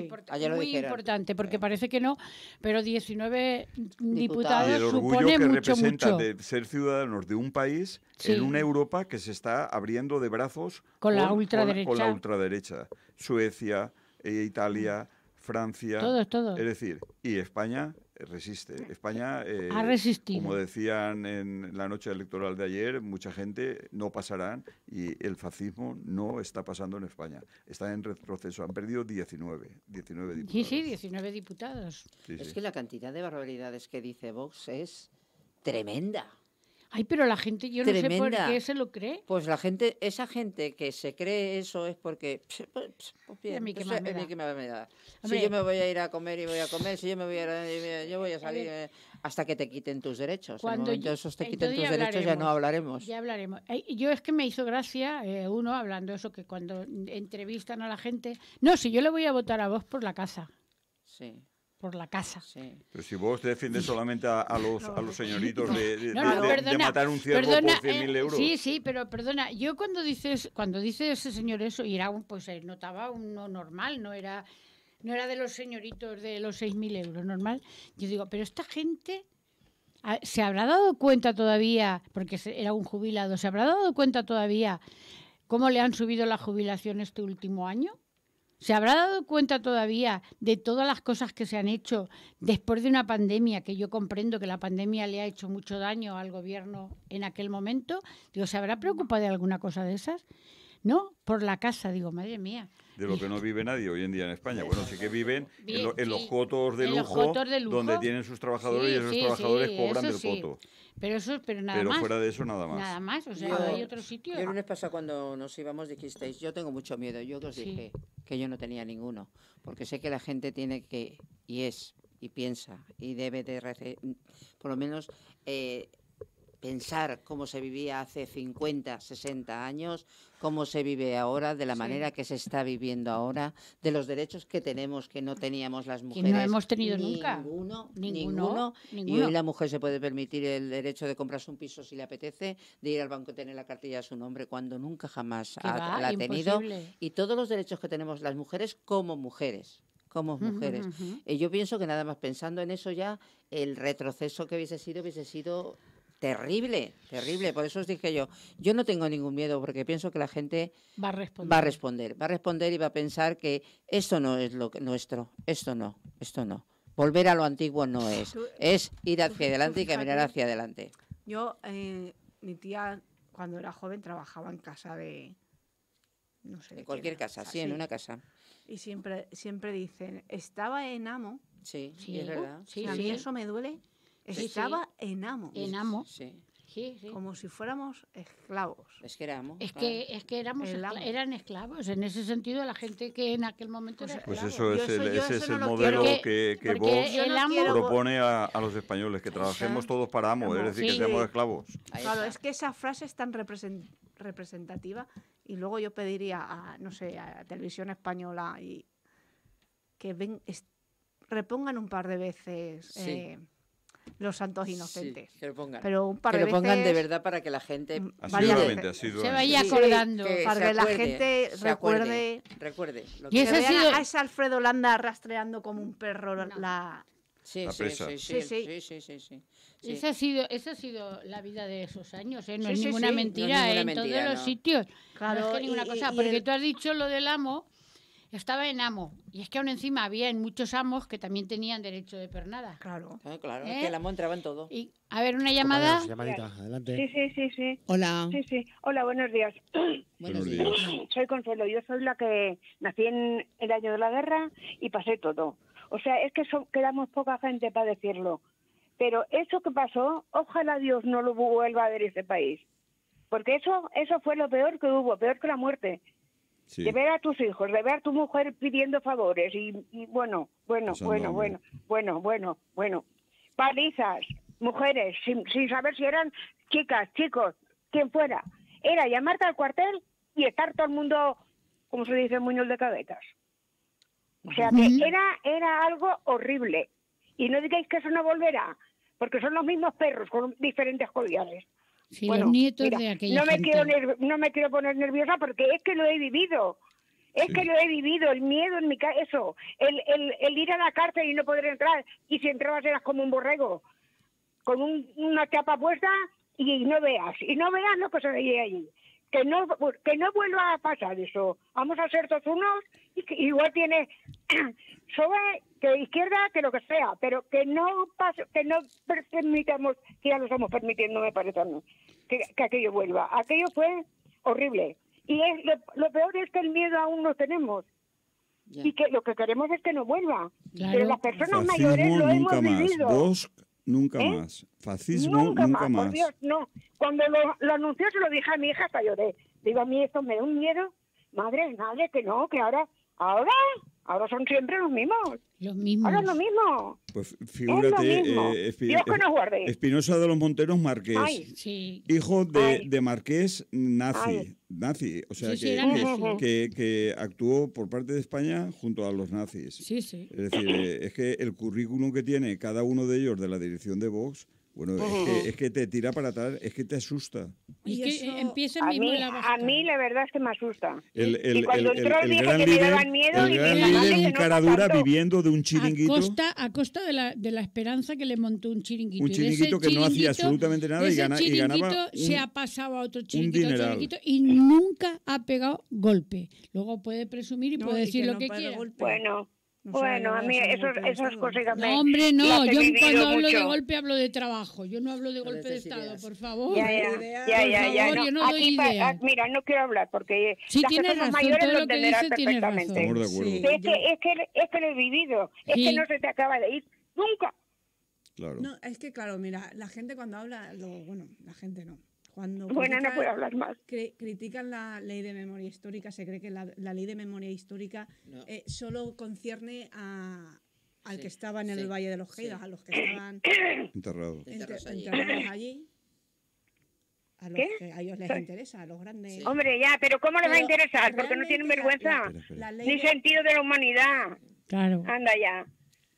muy dijeron. importante, porque Sí. parece que no, pero 19 Y diputados el orgullo supone que mucho, representa mucho. de ser ciudadanos de un país Sí. en una Europa que se está abriendo de brazos Con la con la ultraderecha. ultraderecha. Suecia, eh, Italia, Francia. Todos, todos. Es decir, y España resiste. España, eh, Ha resistido. como decían en la noche electoral de ayer, mucha gente no pasarán y el fascismo no está pasando en España. Está en retroceso. Han perdido 19, 19 Sí, diputados. sí, 19 diputados. Sí, Es sí. que la cantidad de barbaridades que dice Vox es tremenda. Ay, pero la gente, yo no sé por Tremenda. qué se lo cree. Pues la gente, esa gente que se cree eso es porque, pues, pues, ¿Y a bien, mí qué pues, más me a mí más me da. Hombre. Si yo me voy a ir a comer y voy a comer, si yo me voy a, ir- yo voy a salir eh, hasta que te quiten tus derechos. En el Cuando yo- esos te quiten entonces tus ya derechos ya no hablaremos. Ya hablaremos. Eh, Yo es que me hizo gracia eh, uno hablando eso, que cuando entrevistan a la gente... No, si yo le voy a votar a vos por la casa, Sí, por la casa. sí. Pero si vos defiendes solamente a, a los, a los señoritos de, de- No, de- no, de- de perdona, matar un ciervo perdona, por 100.000 eh, euros. Sí, sí, pero perdona, yo cuando dices, cuando dice ese señor eso, y era un, pues notaba uno normal, no era, no era de los señoritos de los 6.000 euros, normal. Yo digo, pero esta gente ah, se habrá dado cuenta todavía, porque era un jubilado, se habrá dado cuenta todavía cómo le han subido la jubilación este último año. ¿Se habrá dado cuenta todavía de todas las cosas que se han hecho después de una pandemia, que yo comprendo que la pandemia le ha hecho mucho daño al gobierno en aquel momento? Digo, ¿se habrá preocupado de alguna cosa de esas? No, por la casa, digo, madre mía. De lo que no vive nadie hoy en día en España. Bueno, sí que viven Bien, en, lo- en los cotos de lujo, cotos de lujo. donde tienen sus trabajadores Sí, y esos sí, trabajadores sí, cobran del sí. coto. Pero eso, pero nada Pero más. fuera de eso, nada más. Nada más, o sea, Yo- no hay otro sitio. Yo el lunes pasado cuando nos íbamos dijisteis, yo tengo mucho miedo. Yo os Sí. dije que yo no tenía ninguno, porque sé que la gente tiene que, y es, y piensa, y debe de, por lo menos, eh, pensar cómo se vivía hace 50, 60 años, cómo se vive ahora, de la Sí. manera que se está viviendo ahora, de los derechos que tenemos que no teníamos las Que mujeres. no hemos tenido nunca. Ninguno, Ninguno, Y hoy la mujer se puede permitir el derecho de comprarse un piso si le apetece, de ir al banco y tener la cartilla a su nombre, cuando nunca jamás ha, la ha tenido. Y todos los derechos que tenemos las mujeres como mujeres, como mujeres. Y yo pienso que nada más pensando en eso ya, el retroceso que hubiese sido, hubiese sido terrible, terrible. Por eso os dije yo, yo no tengo ningún miedo porque pienso que la gente Va a responder. va a responder, va a responder y va a pensar que esto no es lo que- nuestro, esto no, esto no. Volver a lo antiguo no es, Tú- es ir hacia adelante y caminar hacia adelante. Yo, eh, mi tía, cuando era joven, trabajaba en casa de. No sé. de En cualquier era, casa, o sea, sí, en una casa. Y siempre, siempre dicen, estaba en amo. Sí, Sí, es verdad. sí, a mí sí. eso me duele. Sí, Estaba en amo. En amo. Sí, Sí, sí. Como si fuéramos esclavos. es que éramos. Es claro. que, es que éramos El escla- amo. eran esclavos. En ese sentido, la gente que en aquel momento Pues, era Pues eso es el, yo ese eso es no el lo modelo quiero. que, que Vox no propone a, a los españoles, que trabajemos Exacto. todos para amo, es decir, Sí. que seamos esclavos. Claro, es que esa frase es tan represen- representativa y luego yo pediría a, no sé, a Televisión Española y que ven, es- repongan un par de veces Sí. eh, los santos Sí, inocentes. que lo pongan. Pero un par que de lo pongan de veces verdad para que la gente Asiduamente, de- asiduamente. Se vaya Sí, acordando. que Para que la acuerde, gente se acuerde, recuerde- recuerde lo Y que- que ese ha sido- a ese Alfredo Landa rastreando como un perro No. la... Sí, La sí, presa. sí, Sí, sí, sí. sí, sí, sí, sí. Sí. Esa ha, sido, esa ha sido la vida de esos años, ¿eh? no Sí, es sí, ninguna sí. No es mentira ninguna en mentira, todos los no. sitios. Claro, no es que ninguna y- cosa, y porque el- tú has dicho lo del amo, estaba en amo. Y es que aún encima había en muchos amos que también tenían derecho de pernada. Claro. Ah, claro, ¿Eh? que el amo entraba en todo. Y, a ver, una llamada. Llamadita, adelante. Sí, sí, sí, sí. Hola. Sí, sí. Hola, buenos días. Buenos días. Soy Consuelo. Yo soy la que nací en el año de la guerra y pasé todo. O sea, es que so- quedamos poca gente para decirlo. Pero eso que pasó, ojalá Dios no lo vuelva a ver este país. Porque eso, eso fue lo peor que hubo, peor que la muerte. Sí. De ver a tus hijos, de ver a tu mujer pidiendo favores y, y bueno, bueno, bueno, bueno, bueno, bueno, bueno. Palizas, mujeres, sin, sin saber si eran chicas, chicos, quien fuera. Era llamarte al cuartel y estar todo el mundo, como se dice, muñol de cabezas. O sea que era, era algo horrible. Y no digáis que eso no volverá, porque son los mismos perros con diferentes collares. Sí, Bueno, los nietos mira, de aquella no me, gente. quiero no me quiero poner nerviosa porque es que lo he vivido. Es Sí. que lo he vivido, el miedo en mi casa, eso, el, el, el ir a la cárcel y no poder entrar, y si entrabas eras como un borrego, con un- una chapa puesta y no veas, y no veas lo que se veía allí. Que no, que no vuelva a pasar eso. Vamos a ser todos unos, y que igual tiene sobre que izquierda, que lo que sea, pero que no pase, que no per- permitamos, que ya lo estamos permitiendo, me parece a mí, que, que aquello vuelva. Aquello fue horrible. Y es lo, lo peor es que el miedo aún no tenemos. Ya. Y que lo que queremos es que no vuelva. Claro. Pero las personas mayores Fascismo lo nunca hemos más. vivido. Nunca ¿Eh? más. Fascismo Nunca, nunca, más, más. por Dios, no. Cuando lo, lo anunció se lo dije a mi hija hasta lloré. Digo, a mí esto me da un miedo. Madre, madre, que no, que ahora, ahora, ahora son siempre los mismos. Los mismos. Ahora es lo mismo. Pues Es figúrate, eh, Espi- Dios que nos guarde. Espinosa de los Monteros Marqués, Ay. Sí. hijo de, de Marqués nazi, Ay. nazi, o sea Sí, sí, que, era que- nazi. que- que actuó por parte de España junto a los nazis. Sí, sí. Es decir, eh, es que el currículum que tiene cada uno de ellos de la dirección de Vox, bueno, es, que, es que te tira para atrás, es que te asusta. Y Y que eso- empieza A mí, a mí la verdad es que me asusta. El, el, Y cuando el- entró el dije gran que me líder, daban miedo el y gran líder en que no cara dura tanto. viviendo de un A chiringuito. costa, a costa de, la, de la esperanza que le montó un chiringuito. Un chiringuito que no hacía chiringuito- absolutamente nada de y gana- y ganaba chiringuito se un- ha pasado a otro chiringuito, a otro chiringuito y nunca ha pegado golpe. Luego puede presumir y No, puede y decir que lo no que quiera. golpe. Bueno, bueno, a mí es un esos, golpe de esas cosas me... No, hombre, no. Yo cuando hablo de mucho. golpe hablo de trabajo. Yo no hablo de golpe de Estado, por favor. Ya, ya, ya, Por ya, ya, favor, no. yo no doy pa- ideas. ah, mira, no quiero hablar porque Sí, las tiene personas razón, mayores todo lo entenderán dice tiene perfectamente. razón. De. Sí. Es que, es, que, es que lo he vivido, es Sí. que no se te acaba de ir nunca. Claro. No, es que claro, mira, la gente cuando habla, lo- bueno, la gente no. Cuando Bueno, no puedo hablar más. critican la ley de memoria histórica, se cree que la, la ley de memoria histórica No. eh, solo concierne a, al Sí, que estaba en el sí, Valle de los sí. Caídos, a los que estaban Enterrado. enter- Enterrados allí. enterrados allí, a los ¿Qué? que a ellos les interesa, a los grandes. Sí. Hombre, ya, pero ¿cómo les va a interesar? Porque no tienen la- vergüenza. La Ni de- sentido de la humanidad. Claro. Anda ya.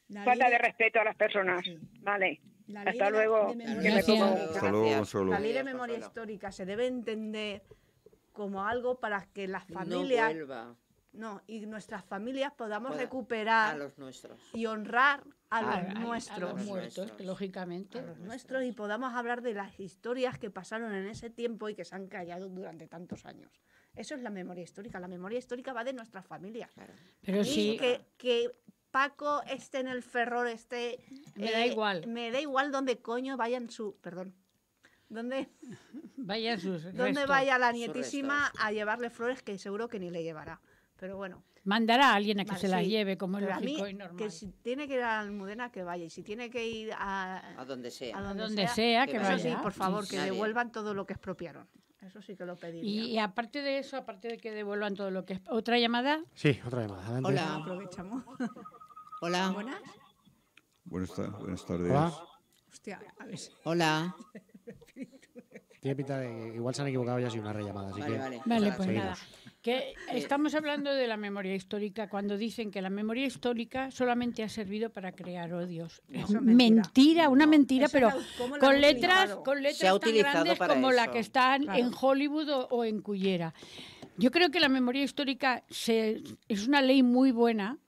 la Falta ley de respeto a las personas. Sí. Vale. La ley Hasta luego. de Hasta. La ley de memoria histórica se debe entender como algo para que las No familias, vuelva no, y nuestras familias podamos Pueda- recuperar a los nuestros. y honrar a los A- nuestros. A los muertos, lógicamente. a los nuestros y podamos hablar de las historias que pasaron en ese tiempo y que se han callado durante tantos años. Eso es la memoria histórica. La memoria histórica va de nuestras familias. Claro. Pero sí, que, que Paco esté en el Ferrol, esté... Me da igual. Me da igual donde coño vayan su... Perdón. Donde, vaya sus restos. vaya la nietísima a llevarle flores que seguro que ni le llevará. Pero bueno. Mandará a alguien a que Vale, se las sí, lleve, como es a mí, lógico y normal. que si tiene que ir a Almudena, que vaya. Y si tiene que ir a, A donde sea. a donde, donde sea, sea, que que eso vaya. sí, por favor, que Nadie. devuelvan todo lo que expropiaron. Eso sí que lo pediría. Y, y aparte de eso, aparte de que devuelvan todo lo que es... ¿Otra llamada? Sí, otra llamada. Adelante. Hola. Aprovechamos. Hola. Buenas. Buenas, ta- buenas tardes. Hola. Hostia, a ver. si- Hola. Tiene pinta de que igual se han equivocado ya si una rellamada, así Vale, que vale. Vale, pues seguimos. nada. Que estamos hablando de la memoria histórica cuando dicen que la memoria histórica solamente ha servido para crear odios. Es Eso es mentira. mentira. una mentira, pero la- con letras, con letras tan grandes como la que están Claro. en Hollywood o, o en Cullera. Yo creo que la memoria histórica se- es una ley muy buena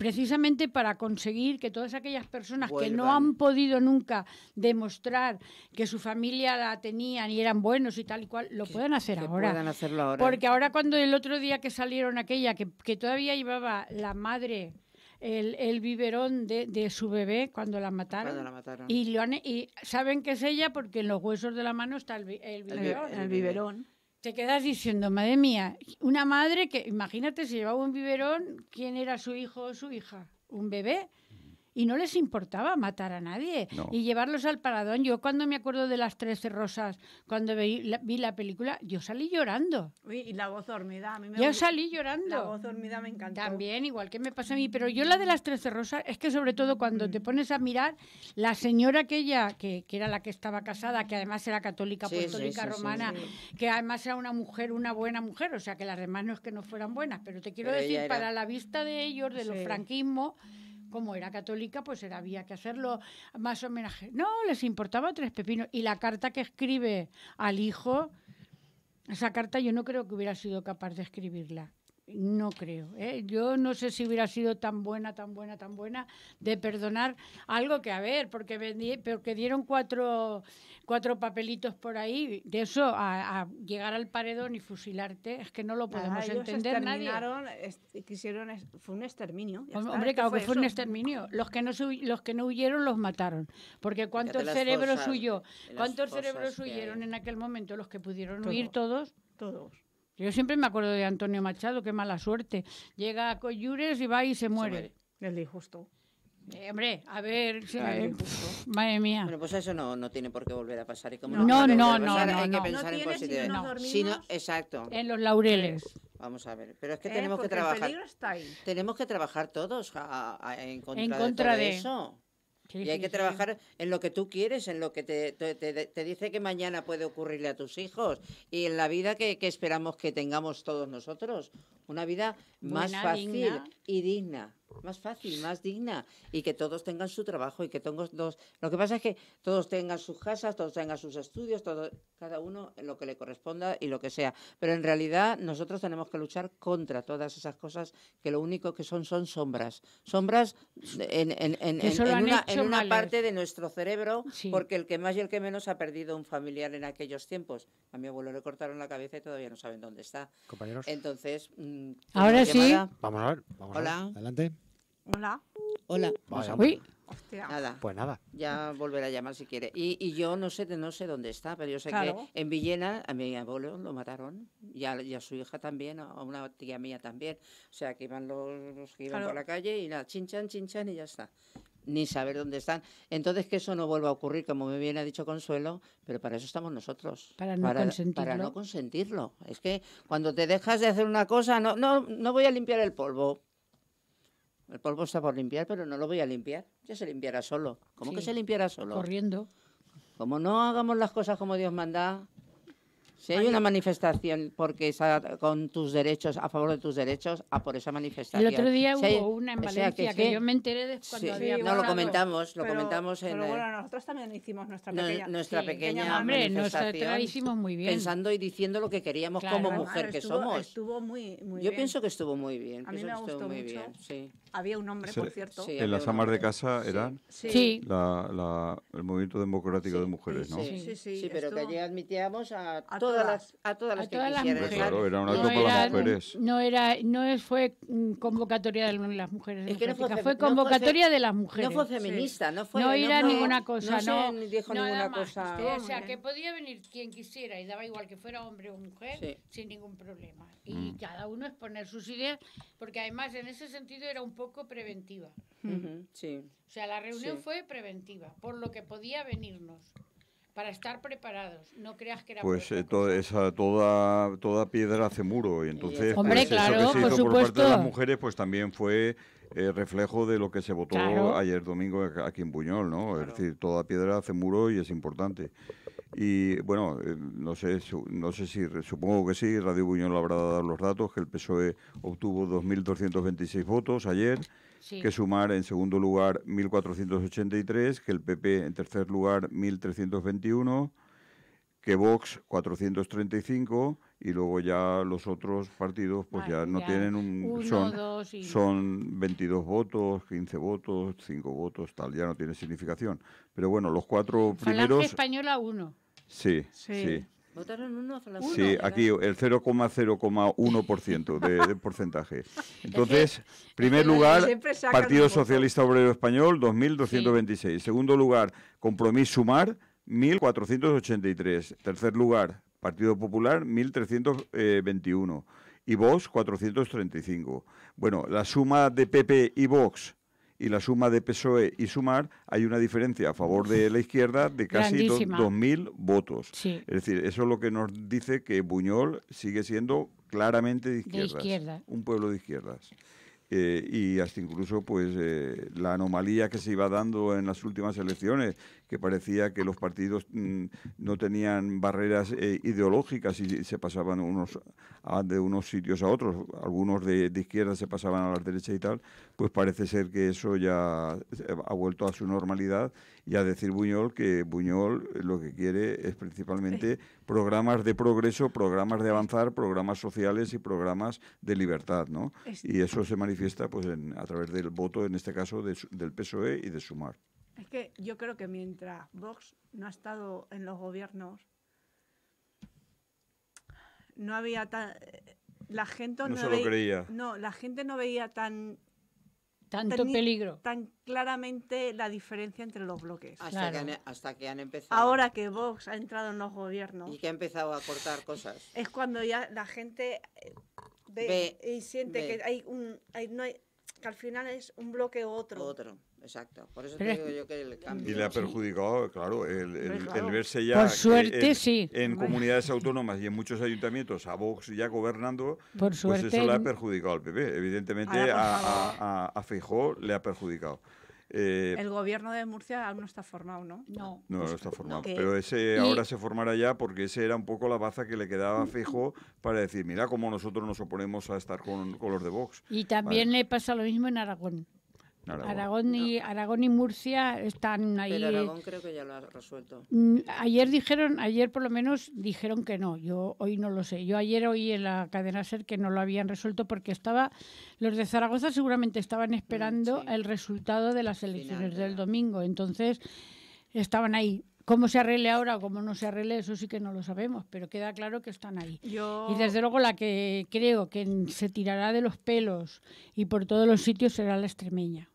precisamente para conseguir que todas aquellas personas que no han podido nunca demostrar que su familia la tenían y eran buenos y tal y cual, lo puedan hacer Que ahora. puedan hacerlo ahora. Porque ahora cuando el otro día que salieron aquella, que, que todavía llevaba la madre el, el biberón de, de su bebé cuando la mataron. Cuando la mataron. Y, lo han- y saben que es ella porque en los huesos de la mano está el, bi- el El biberón. El biberón. Te quedas diciendo, madre mía, una madre que, imagínate, si llevaba un biberón, ¿quién era su hijo o su hija? ¿Un bebé? Y no les importaba matar a nadie No. y llevarlos al paradón. Yo cuando me acuerdo de las Trece Rosas, cuando vi la, vi la película, yo salí llorando. Uy, y la voz dormida. A mí me Yo salí La llorando. voz dormida me encantó. También, igual que me pasa a mí, pero yo la de las Trece Rosas es que sobre todo cuando te pones a mirar, la señora aquella, que, que era la que estaba casada, que además era católica, Sí, apostólica, sí, sí, romana, que además era una mujer, una buena mujer, o sea que las demás no es que no fueran buenas, pero te quiero Pero decir, era- para la vista de ellos, de los franquismos, como era católica, pues era, había que hacerlo más homenaje. No, les importaba tres pepinos. Y la carta que escribe al hijo, esa carta yo no creo que hubiera sido capaz de escribirla. No creo. ¿eh? Yo no sé si hubiera sido tan buena, tan buena, tan buena de perdonar algo que, a ver, porque, vendí- porque dieron cuatro, cuatro papelitos por ahí. De eso a, a llegar al paredón y fusilarte, es que no lo Nada, podemos ellos entender nadie. exterminaron, est- quisieron, es- fue un exterminio. ya Hom- está, Hombre, claro que fue un exterminio. Los que no los que no huyeron los mataron. Porque cuántos cerebros fosas, huyó, cuántos cerebros huyeron en aquel momento, los que pudieron Todos. huir todos. Todos. Yo siempre me acuerdo de Antonio Machado, qué mala suerte. Llega a Coyures y va y se muere. El de injusto. Eh, hombre, a ver, Sí, eh, pf, madre mía. Bueno, pues eso no, no tiene por qué volver a pasar. Y como No, no, no, pasar, no, hay no. que pensar No en tiene si positivo. no Si no- exacto. En los laureles. Vamos a ver. Pero es que ¿eh? tenemos que El trabajar. peligro está ahí. Tenemos que trabajar todos a- a- en contra, En contra de, todo de- eso. Sí, y hay sí, que sí. trabajar en lo que tú quieres, en lo que te, te- dice que mañana puede ocurrirle a tus hijos y en la vida que, que esperamos que tengamos todos nosotros. Una vida más fácil digna. y digna. Más fácil, más digna. Y que todos tengan su trabajo y que todos... dos- Lo que pasa es que todos tengan sus casas, todos tengan sus estudios, todo, cada uno en lo que le corresponda y lo que sea. Pero en realidad nosotros tenemos que luchar contra todas esas cosas que lo único que son son sombras. Sombras en, en- en- en- una, parte de nuestro cerebro, Sí. porque el que más y el que menos ha perdido un familiar en aquellos tiempos. A mi abuelo le cortaron la cabeza y todavía no saben dónde está. compañeros. Entonces, mm, Ahora sí. llamada. Vamos a ver, vamos a Hola. ver. Adelante. Hola. Hola. Vaya, Uy, Hostia. Nada. Pues nada. Ya volverá a llamar si quiere. Y, y yo no sé, no sé dónde está, pero yo sé Claro. que en Villena a mi abuelo lo mataron y a, y a su hija también, a una tía mía también. O sea, que iban los, los que iban Claro. por la calle y nada, chinchan, chinchan y ya está. Ni saber dónde están. Entonces, que eso no vuelva a ocurrir, como me bien ha dicho Consuelo, pero para eso estamos nosotros. Para no Para consentirlo. no consentirlo. Es que cuando te dejas de hacer una cosa, no, no, no voy a limpiar el polvo. El polvo está por limpiar, pero no lo voy a limpiar. Ya se limpiará solo. ¿Cómo que Sí. se limpiará solo? corriendo. Como no hagamos las cosas como Dios manda, si hay una manifestación porque está con tus derechos, a favor de tus derechos, a por esa El manifestación. otro día Si hay- hubo una en o sea, Valencia que, sí, yo me enteré de cuando sí, había Sí, no lo pasado. comentamos, lo Pero- comentamos en Pero bueno, nosotros también hicimos nuestra pequeña. nuestra Sí, pequeña Hombre, nosotros manifestación, la hicimos muy bien. pensando y diciendo lo que queríamos Claro. como mujer que estuvo, somos. Estuvo muy, muy Yo bien. pienso que estuvo muy bien. A mí pienso me que estuvo gustó muy mucho. bien, sí. Había un hombre, por cierto. Sí, En las amas de casa eran Sí. la, la- el movimiento democrático Sí, de mujeres, ¿no? Sí, sí, sí. Sí, pero que allí admitíamos a, A todas todas las, a todas las A que todas las mujeres. Claro, era un No acto para era- las mujeres. No era, no fue mm, convocatoria de las mujeres Es que no fue no convocatoria de las mujeres. No fue feminista, no fue. no era ninguna cosa, no. se no. dijo nada ninguna más. cosa. O sea, que podía venir quien quisiera y daba igual que fuera hombre o mujer Sí. sin ningún problema. Y Mm. cada uno exponer sus ideas, porque además en ese sentido era un poco preventiva. Sí. O sea, la reunión Sí. fue preventiva, por lo que podía venirnos, para estar preparados. No creas que era Pues por eh, otra to- cosa. esa, toda, toda piedra hace muro y entonces Hombre, pues, eso claro, que se por hizo por parte de las mujeres pues también fue eh, reflejo de lo que se votó Claro. ayer domingo ac- aquí en Buñol, ¿no? Es decir, toda piedra hace muro y es importante. Y bueno, eh, no sé, no sé si, supongo que sí, Radio Buñol habrá dado los datos, que el PSOE obtuvo 2.226 votos ayer, Sí. que Sumar en segundo lugar 1.483, que el PP en tercer lugar 1.321, que Vox 435 y luego ya los otros partidos pues Vale, ya no ya tienen un... uno, son, dos y- son 22 votos, 15 votos, 5 votos, tal, ya no tiene significación. Pero bueno, los cuatro Falange primeros... Española 1. Sí, Sí. sí. Votaron uno a la Sí, aquí el 0,0,1% de, de porcentaje. Entonces, primer lugar, Partido. Socialista Obrero Español, 2.226. Segundo lugar, Compromís Sumar, 1.483. Tercer lugar, Partido Popular, 1.321. Y Vox, 435. Bueno, la suma de PP y Vox y la suma de PSOE y Sumar, hay una diferencia a favor de la izquierda de casi do- Grandísima. 2.000 votos. Sí. Es decir, eso es lo que nos dice que Buñol sigue siendo claramente de izquierdas. izquierda. Un pueblo de izquierdas. Eh, y hasta incluso pues eh, la anomalía que se iba dando en las últimas elecciones, que parecía que los partidos mm, no tenían barreras eh, ideológicas y se pasaban unos a- de unos sitios a otros, algunos de, de izquierda se pasaban a la derecha y tal, pues parece ser que eso ya eh, ha vuelto a su normalidad y a decir Buñol que Buñol lo que quiere es principalmente programas de progreso, programas de avanzar, programas sociales y programas de libertad, ¿no? Y eso se manifiesta pues en- a través del voto, en este caso, de del PSOE y de Sumar. Es que yo creo que mientras Vox no ha estado en los gobiernos, no había tan... La gente No no, se lo veía- creía. No, la gente no veía tan, Tanto peligro. tan claramente la diferencia entre los bloques. Hasta, Claro. que han, hasta que han empezado. Ahora que Vox ha entrado en los gobiernos, Y que ha empezado a cortar cosas. es cuando ya la gente eh, ve, Ve, y siente ve. que hay un... hay- no hay- que al final es un bloque u otro. Otro, exacto. Por eso Pero te digo yo que el cambio. Y le ha Sí. perjudicado, claro, el, el- el claro. verse ya Por suerte, en, sí. en comunidades autónomas y en muchos ayuntamientos a Vox ya gobernando, Por pues suerte. eso le ha perjudicado al PP. Evidentemente Ahora, a, a, a, a Feijóo le ha perjudicado. Eh, El gobierno de Murcia aún no está formado, ¿no? No. no, no está formado. Pero ese Y- ahora se formará ya porque ese era un poco la baza que le quedaba a Feijóo para decir, mira cómo nosotros nos oponemos a estar con, con los de Vox. Y también le pasa lo mismo en Aragón. Aragón y, Aragón y Murcia están ahí. Pero Aragón creo que ya lo ha resuelto. Mm, Ayer dijeron, ayer por lo menos dijeron que no. Yo hoy no lo sé. Yo ayer oí en la cadena Ser que no lo habían resuelto porque estaba, los de Zaragoza seguramente estaban esperando sí. el resultado de las elecciones de del domingo. Entonces estaban ahí. ¿Cómo se arregle ahora o cómo no se arregle? Eso sí que no lo sabemos, pero queda claro que están ahí. Yo... Y desde luego la que creo que se tirará de los pelos y por todos los sitios será la extremeña.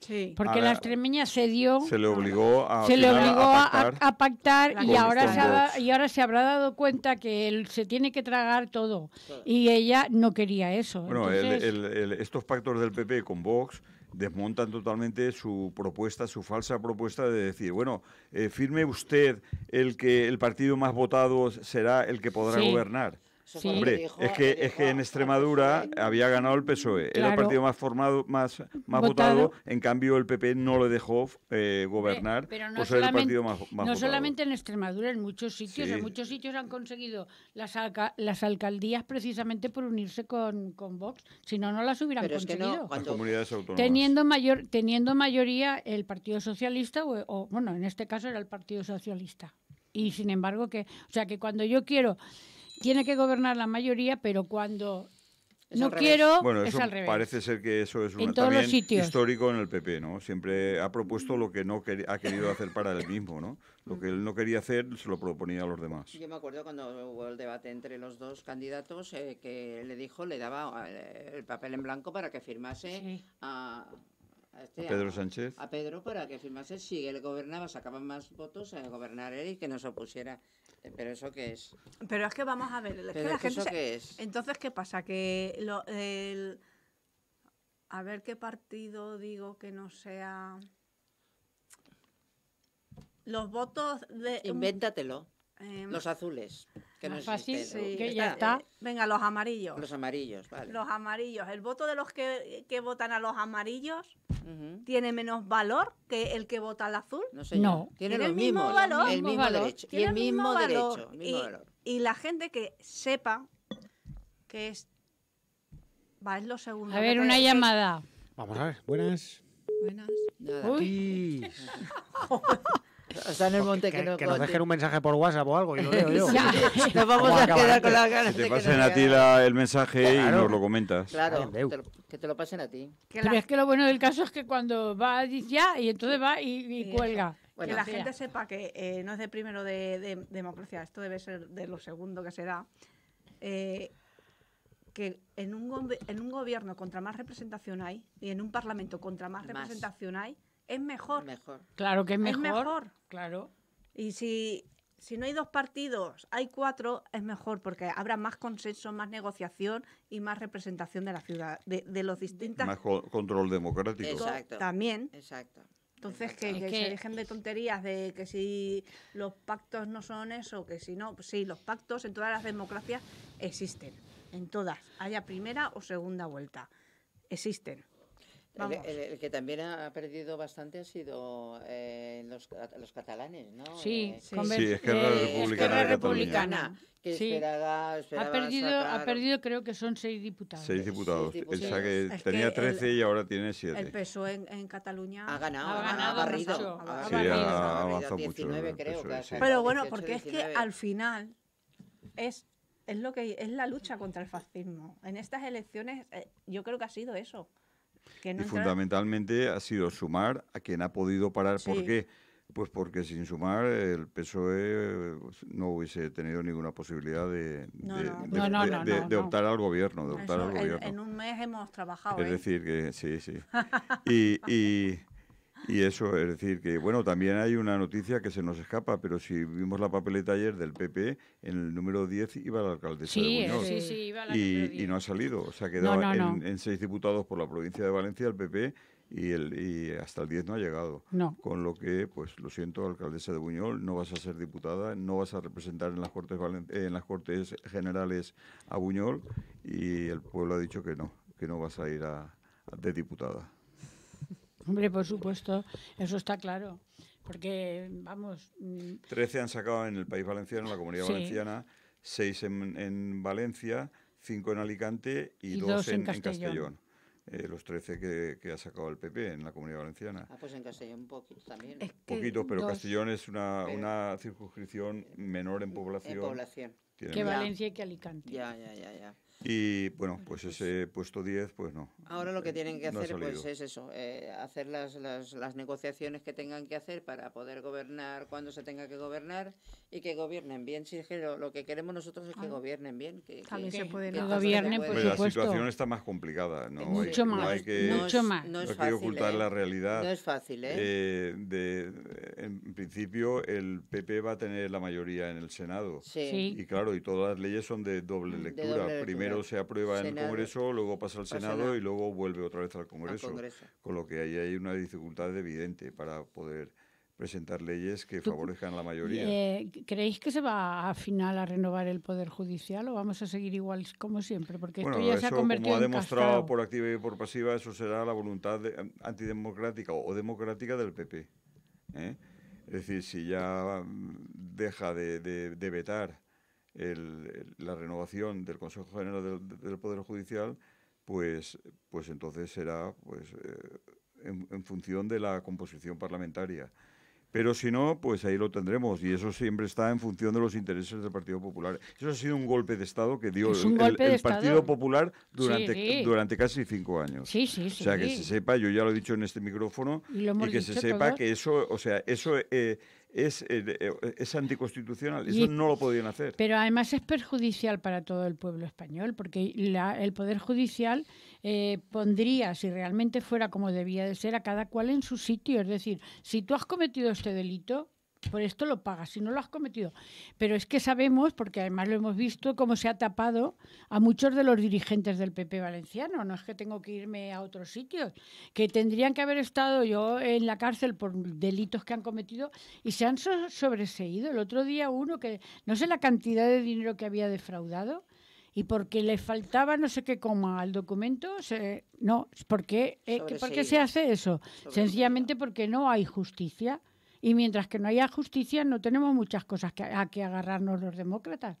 Sí. Porque la extremeña se dio, Se le obligó a, se le obligó a, a- pactar. a pactar La y ahora, se ha y ahora se habrá dado cuenta que él se tiene que tragar todo. Y ella no quería eso. Bueno, el- el- el- estos pactos del PP con Vox desmontan totalmente su propuesta, su falsa propuesta de decir, bueno, eh, firme usted el que el partido más votado será el que podrá Sí. gobernar. Sí. Hombre, dijo- es que, es que en Extremadura había ganado el PSOE, era el partido más formado, más, más Votado. votado, en cambio el PP no le dejó eh, gobernar pero no por ser el solamente- partido más, más no votado. solamente en Extremadura, en muchos sitios, Sí. en muchos sitios han conseguido las, alca- las alcaldías precisamente por unirse con, con Vox. Si no, no las hubieran Pero es que conseguido. no, Las cuando, comunidades autónomas. Teniendo, mayor, teniendo mayoría el Partido Socialista, o, o, bueno, en este caso era el Partido Socialista. Y sin embargo, que, o sea, que cuando yo quiero, tiene que gobernar la mayoría, pero cuando Es no quiero, Bueno, es eso al revés. parece ser que eso es sitios. histórico en el PP, ¿no? Siempre ha propuesto lo que no queri- ha querido hacer para él mismo, ¿no? Lo que él no quería hacer se lo proponía a los demás. Yo me acuerdo cuando hubo el debate entre los dos candidatos eh, que le dijo, le daba eh, el papel en blanco para que firmase Sí. a, a este, Pedro Sánchez. a Pedro para que firmase si él gobernaba, sacaban más votos a gobernar él y que no se opusiera. Pero eso qué es? Pero es que vamos a ver, es que Pero la es que gente eso se- qué es? Entonces, ¿qué pasa? Que lo- el- a ver qué partido digo que no sea los votos de Invéntatelo. em, Los azules, que no Más fácil, existen. sí, que ya está. venga, los amarillos. Los amarillos, vale. Los amarillos. El voto de los que, que votan a los amarillos tiene menos valor que el que vota al azul. No señor. No. Tiene, el mismo valor. el Mismo valor. derecho. Y Tiene el mismo valor. derecho, el mismo y, valor. y la gente que sepa que es... Va, es lo segundo. A ver, una que- llamada. Vamos a ver. Buenas. Buenas. Nada. Uy. Y- Está en el monte que, que, no que nos dejen un mensaje por WhatsApp o algo y lo leo yo. Ya. Nos vamos ¿Cómo a quedar con las ganas Que de te que pasen nos a ti la- el mensaje y Claro. nos lo comentas. Claro, te lo- que te lo pasen a ti. que Pero la- es que lo bueno del caso es que cuando va, dice ya, y entonces va y, y Y cuelga. Bueno, que la sea, gente sepa que eh, no es de primero de, de democracia, esto debe ser de lo segundo que se da. eh, que en un, en un gobierno contra más representación hay y en un parlamento contra más, Más. representación hay, es mejor. Mejor. Claro que es Es mejor. mejor. Claro. Y si, si no hay dos partidos, hay cuatro, es mejor porque habrá más consenso, más negociación y más representación de la ciudad, de, de los distintas. Más co- control democrático. Exacto. También. Exacto. Entonces, que, Es que que- se dejen de tonterías de que si los pactos no son eso, que si no, pues sí, los pactos en todas las democracias existen, en todas, haya primera o segunda vuelta, existen. El, Vamos. el- el que también ha perdido bastante ha sido eh, los, los catalanes, ¿no? Sí, Eh, Sí. Sí, Esquerra eh, Republicana Cataluña. Republicana. que Sí. esperaba, Ha esperaba perdido, ha sacar- perdido creo que son seis diputados. Seis diputados. Sí, O sea diputados. que Es que tenía el- 13 y ahora tiene El 7. PSOE en, en Cataluña. Ha ganado, Ha ganado barrido. mucho, ha ha barrido, ha barrido, avanzado mucho 19 el creo PSOE, ha Pero bueno, 18, porque es que 19. al final es, es lo que es la lucha contra el fascismo. En estas elecciones eh, yo creo que ha sido eso. Que no Y entra- fundamentalmente ha sido sumar a quien ha podido parar. ¿Por qué? Pues porque sin sumar el PSOE pues, no hubiese tenido ninguna posibilidad de, optar al gobierno. De optar Eso, al en, gobierno. en un mes hemos trabajado. Es ¿eh? decir, que sí, sí. Y, y, y eso, es decir, que bueno, también hay una noticia que se nos escapa, pero si vimos la papeleta ayer del PP, en el número 10 iba la alcaldesa Sí, de Buñol. sí, sí, iba la y, y 10. no ha salido. O sea, ha quedado no, en, no. en seis diputados por la provincia de Valencia el PP y, el, y hasta el 10 no ha llegado. No. Con lo que, pues lo siento, alcaldesa de Buñol, no vas a ser diputada, no vas a representar en las Cortes, Valen- en las cortes Generales a Buñol y el pueblo ha dicho que no, que no vas a ir a, a- de diputada. Hombre, por supuesto, eso está claro. Porque, vamos, mm, 13 han sacado en el País Valenciano, en la Comunidad Sí. Valenciana, 6 en, en Valencia, 5 en Alicante y, Y 2 dos en, en en Castellón. Castellón. Eh, los 13 que, que ha sacado el PP en la Comunidad Valenciana. Ah, pues en Castellón un poquito también. Es que Poquito, pero dos. Castellón es una, Pero- una circunscripción menor en población. En población. Que. Valencia y que Alicante. Ya, ya, ya, ya. Y bueno, pues ese puesto 10, pues no. Ahora lo que tienen que No ha hacer pues es eso, eh, hacer las, las, las negociaciones que tengan que hacer para poder gobernar cuando se tenga que gobernar y que gobiernen bien. Si es que lo, lo que queremos nosotros es que gobiernen bien. Que, También que- se puede que no- gobiernen, por Hombre, puede- la supuesto. situación está más complicada. No, Mucho hay, más, No hay que, mucho es- más. No no es hay que fácil, ocultar ¿eh? la realidad. No es fácil, ¿eh? Eh, de, en principio, el PP va a tener la mayoría en el Senado. sí. Sí. Y claro, y todas las leyes son de doble De lectura. doble lectura. Primero se aprueba en el Senado. Congreso, luego pasa al Al Senado, Senado. y luego vuelve otra vez al al Congreso. Congreso. Con lo que ahí hay una dificultad evidente para poder presentar leyes que favorezcan a la mayoría. Eh, ¿Creéis que se va a final a renovar el Poder Judicial o vamos a seguir igual como siempre? Porque Bueno, esto ya se ha eso, convertido como ha en demostrado castrado. por activa y por pasiva, eso será la voluntad de- antidemocrática o democrática del PP. ¿eh? Es decir, si ya mm, deja de, de- de vetar el- la renovación del Consejo General del, Poder Judicial, pues, pues entonces será pues, eh, en función de la composición parlamentaria. Pero si no, pues ahí lo tendremos. Y eso siempre está en función de los intereses del Partido Popular. Eso ha sido un golpe de Estado que dio Es el, Partido. Popular durante, Sí. durante casi cinco años. Sí, sí, sí. O sea, que se sepa, yo ya lo he dicho en este micrófono, Y que se sepa todos. que eso, o sea, eso eh, es, eh, eh, es anticonstitucional. Y- Eso no lo podían hacer. Pero además es perjudicial para todo el pueblo español, porque la- el Poder Judicial eh, pondría, si realmente fuera como debía de ser, a cada cual en su sitio. Es decir, si tú has cometido este delito, por esto lo pagas, si no lo has cometido. Pero es que sabemos, porque además lo hemos visto, cómo se ha tapado a muchos de los dirigentes del PP valenciano. No es que tengo que irme a otros sitios, que tendrían que haber estado yo en la cárcel por delitos que han cometido y se han so- sobreseído. El otro día uno que no sé la cantidad de dinero que había defraudado y porque le faltaba no sé qué coma al documento, se, no, ¿por qué, eh, que- ¿por qué se hace eso? Sencillamente porque no hay justicia. Y mientras que no haya justicia, no tenemos muchas cosas que, a que agarrarnos los demócratas.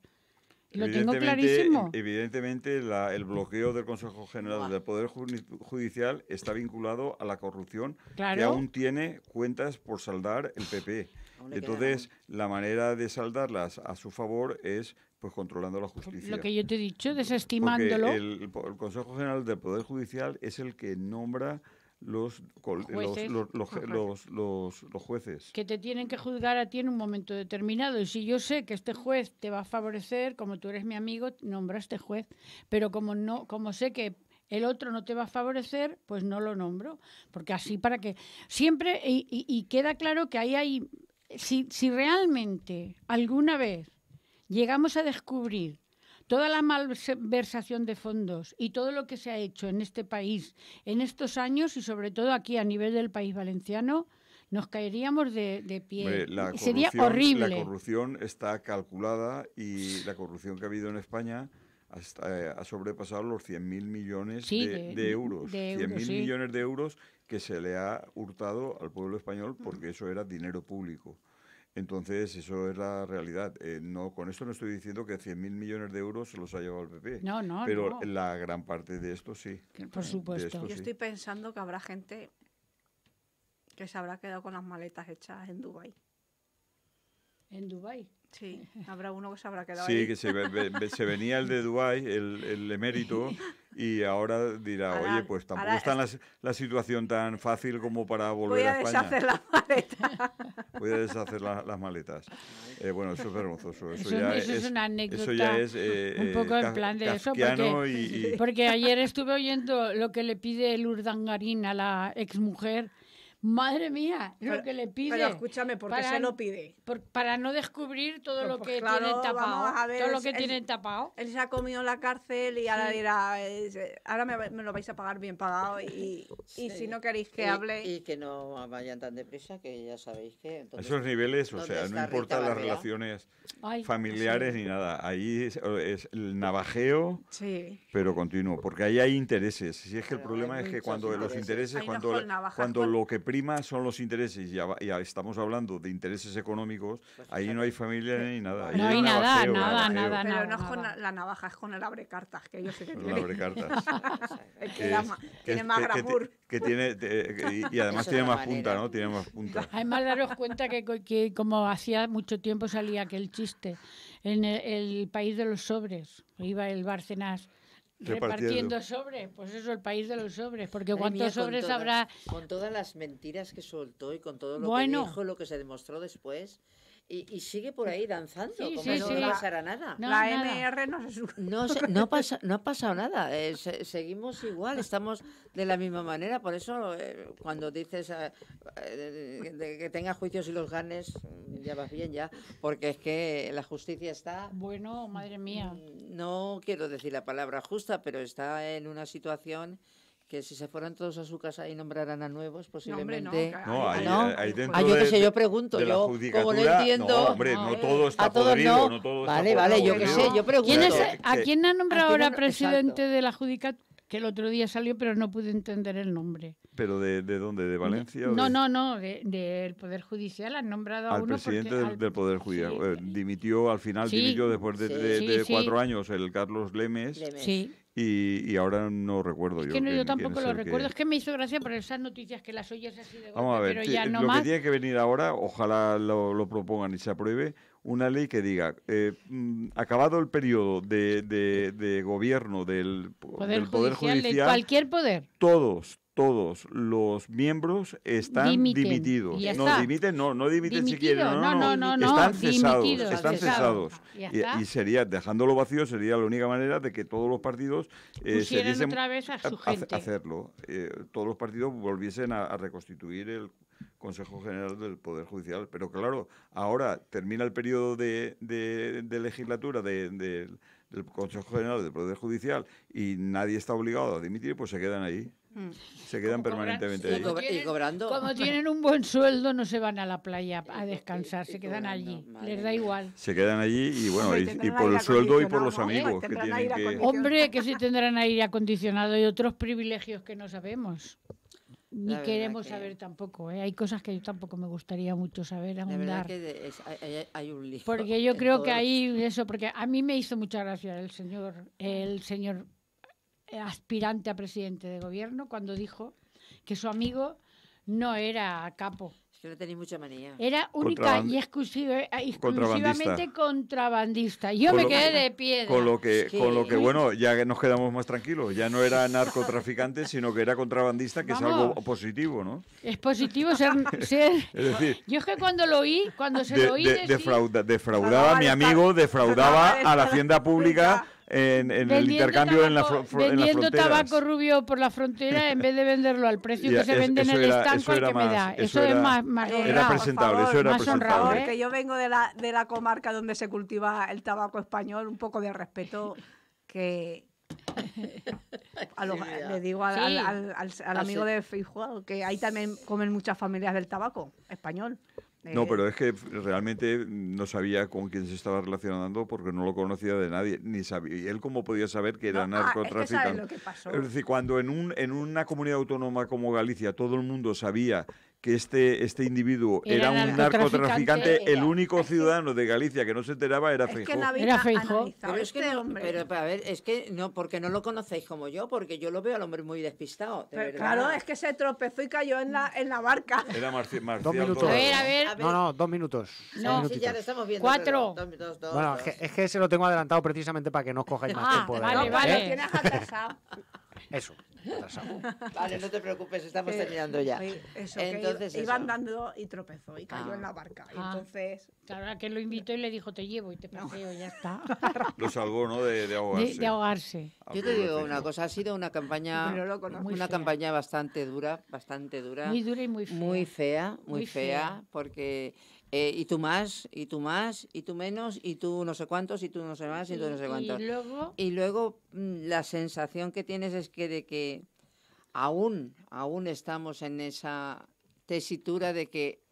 Lo tengo clarísimo. Evidentemente, la- el bloqueo del Consejo General del Poder Judi- Judicial está vinculado a la corrupción que aún tiene cuentas por saldar el PP. Entonces, la manera de saldarlas a su favor es pues controlando la justicia. Lo que yo te he dicho, desestimándolo. el, Consejo General del Poder Judicial es el que nombra los, Jueces. los- los je- los- los- los jueces. que te tienen que juzgar a ti en un momento determinado. Y si yo sé que este juez te va a favorecer, como tú eres mi amigo, nombra a este juez. Pero como no, como sé que el otro no te va a favorecer, pues no lo nombro. Porque así para que siempre, y, y- y queda claro que ahí hay, si, si realmente alguna vez llegamos a descubrir toda la malversación de fondos y todo lo que se ha hecho en este país en estos años y sobre todo aquí a nivel del país valenciano, nos caeríamos de, de pie. La Sería corrupción- horrible. La corrupción está calculada y la corrupción que ha habido en España hasta, eh, ha sobrepasado los 100.000 millones Sí, de, de- de euros. de 100.000 euros, sí. millones de euros que se le ha hurtado al pueblo español porque eso era dinero público. Entonces, eso es la realidad. Eh, no, con esto no estoy diciendo que 100.000 millones de euros se los ha llevado el PP. No, no, pero no. la gran parte de esto sí. Por supuesto. esto Yo sí. estoy pensando que habrá gente que se habrá quedado con las maletas hechas en Dubai. En Dubái. Sí, habrá uno que se habrá quedado Sí, ahí. que se, ve- se venía el de Dubái, el, el emérito, y ahora dirá, Ahora- oye, pues tampoco ahora está la, s- la situación tan fácil como para volver a a España. deshacer las maletas. Voy a deshacer la- las maletas. Eh, bueno, eso es vergonzoso. Eso, Eso- ya eso es es, una eso ya es eh, un eh, poco en plan de eso, porque- y, y- Porque ayer estuve oyendo lo que le pide el Urdangarín a la exmujer. Madre mía, lo Pero- que le pide. Pero escúchame, ¿por qué para- se lo pide? por- para no descubrir todo Pues- lo pues que claro, tienen tapado. a ver, todo lo que es- tienen tapado. Él se ha comido en la cárcel y ahora dirá, es, ahora me, me lo vais a pagar bien pagado y, y Sí. si no queréis que y, hable... y que no vayan tan deprisa, que ya sabéis que... entonces- esos niveles, o ¿dónde sea, no importan las relaciones Ay, familiares ni nada. Ahí es, es el navajeo, Sí. pero continuo, porque ahí hay intereses. Si es que el problema es que cuando los intereses. cuando, cuando lo que prima son los intereses, y ya, ya estamos hablando de intereses económicos, Pues ahí no hay familia ni nada. No hay hay nada, navajeo, nada, navajeo. nada, Pero nada, no es con nada. la, la navaja, es con el abre cartas, que yo sé que Con tiene. el abrecartas. que es- tiene más que- que tiene te- que- y, y además tiene más punta. ¿no? Tiene más punta. Además, daros cuenta que como hacía mucho tiempo salía aquel chiste, en el, el país de los sobres, iba el Bárcenas Repartiendo. repartiendo sobres, pues eso, el país de los sobres, porque cuántos mía, sobres todas- habrá... Con todas las mentiras que soltó y con todo lo Bueno. que dijo, lo que se demostró después. Y, y sigue por ahí danzando, Sí, como sí, si sí. no pasara nada. No, la nada. NR no se sube. No, no, pasa, no ha pasado nada, eh, se- seguimos igual, estamos de la misma manera, por eso eh, cuando dices eh, eh, de, de que tenga juicios y los ganes, ya vas bien ya, porque es que la justicia está, Bueno, madre mía. mm, no quiero decir la palabra justa, pero está en una situación que si se fueran todos a su casa y nombraran a nuevos, No, hombre, no. posiblemente... que No, ahí- ahí, ¿no? ahí dentro Ah, yo qué de- sé, yo de- pregunto, de yo como no entiendo... No, hombre, no, no, todo está a todos podrido, no. no todo Vale, está vale, yo podrido. qué sé, yo pregunto. ¿Quién es, que- ¿A que- quién ha nombrado ¿A quién ahora presidente exacto. de la Judicatura? Que el otro día salió, pero no pude entender el nombre. ¿Pero de, de dónde? ¿De Valencia? o No, de- no, no, de- del Poder Judicial han nombrado a Al uno presidente porque- del, al- del Poder Judicial. sí. Eh, dimitió, al final Sí. dimitió después de, Sí. de- Sí, de sí. cuatro años el Carlos Lemes. Lemes. Sí, y, y ahora no recuerdo Es yo. que no, yo tampoco lo que- recuerdo. Es que me hizo gracia por esas noticias que las oyes así de golpe, Vamos a ver, pero ti- ya no lo más. que tiene que venir ahora, ojalá lo, lo propongan y se apruebe, una ley que diga, eh, mm, acabado el periodo de, de- de gobierno del, po- Poder, del Poder judicial, de Judicial, cualquier poder. todos, todos los miembros están Dimiten, dimitidos. no, dimiten, no, no dimiten si quieren, Dimitido, no, no, no, no, están cesados, dimitidos, están cesados. Y, sería, dejándolo vacío, sería la única manera de que todos los partidos eh, se Pusieran diesen otra vez a su gente. hacerlo. Eh, todos los partidos volviesen a, a reconstituir el Consejo General del Poder Judicial. Pero claro, ahora termina el periodo de, de- de legislatura de- del Consejo General del Poder Judicial y nadie está obligado a dimitir, pues se quedan ahí. Se quedan permanentemente ahí. Y cobra- y tienen- cobrando. Como tienen un buen sueldo, no se van a la playa a descansar, y se quedan cobrando, allí. Les da igual. Se quedan allí y bueno, y, por el sueldo y por los amigos que tienen aire que... acondicionado. Hombre, que si tendrán aire acondicionado y otros privilegios que no sabemos. Ni queremos que- saber tampoco. ¿eh? Hay cosas que yo tampoco me gustaría mucho saber, De verdad ahondar. que de- es- hay, hay- hay un lío. Porque yo creo todo que ahí eso, porque a mí me hizo mucha gracia el señor, el señor aspirante a presidente de gobierno cuando dijo que su amigo no era capo, Es que le tenéis mucha manía. era única Contraband- y exclusiva- eh, Contrabandista. exclusivamente contrabandista. Yo Con me quedé que- de piedra. Con lo que, Es que- con lo que bueno, ya que nos quedamos más tranquilos. Ya no era narcotraficante, sino que era contrabandista, que es algo positivo, ¿no? Es positivo ser, ser- Es decir, Yo es que cuando lo oí, cuando se de- lo oí de- decir- defrauda- defraudaba, Acababa mi amigo defraudaba a la hacienda pública en, en el vendiendo intercambio en, la tabaco- en las vendiendo fronteras. tabaco rubio por la frontera en vez de venderlo al precio que se es- vende en el era- estanco eso al era que me más- da. eso Eso, es era- más, más Era honrado. presentable, por eso era más presentable. honrado, favor, ¿eh? que yo vengo de la, de la comarca donde se cultiva el tabaco español, un poco de respeto que a mira. le digo al, Sí. al- al- al- al Ah, amigo de Feijóo que ahí también comen muchas familias del tabaco español. No, Eh, pero es que realmente no sabía con quién se estaba relacionando porque no lo conocía de nadie, ni sabía. ¿Y él cómo podía saber que era no, ah, es que narcotraficante? Es decir, cuando en, un, en una comunidad autónoma como Galicia todo el mundo sabía que este, este individuo Era era, un narcotraficante, narcotraficante, el único ciudadano de Galicia que no se enteraba era Es que Feijóo. no había Era Feijóo. Pero es que este no, hombre. pero a ver, es que no, porque no lo conocéis como yo, porque yo lo veo al hombre muy despistado. de Pero verdad. claro, es que se tropezó y cayó en la, en la barca. Era Marci- Marcial Dos minutos. A ver, a ver. A ver. No, no, dos minutos. No. Sí, ya lo estamos viendo. Cuatro. pero dos, dos, dos, Bueno, dos. es que, es que se lo tengo adelantado precisamente para que no os cojáis más Ah, tiempo. de- vale, No, ¿eh? vale. lo tienes atrasado. Eso, atrasado. Vale, no te preocupes, estamos terminando ya. Sí, Eso, Entonces, iba- iba eso. andando y tropezó y cayó Ah. en la barca. Y Ah. entonces, Claro, que lo invitó y le dijo, te llevo y te paseo, ya está. Lo salvó, ¿no? De, de De, ahogarse. de ahogarse. Ah, Yo te digo una cosa, ha sido una campaña, Pero lo conozco. Muy una fea. campaña bastante dura, bastante dura, Muy dura y muy fea. muy fea, muy, Muy fea, fea. porque eh, y tú más, y tú más, y tú menos, y tú no sé cuántos, y tú no sé más, y, tú no sé cuántos. Y luego, Y luego mm, la sensación que tienes es que de que aún, aún estamos en esa tesitura de que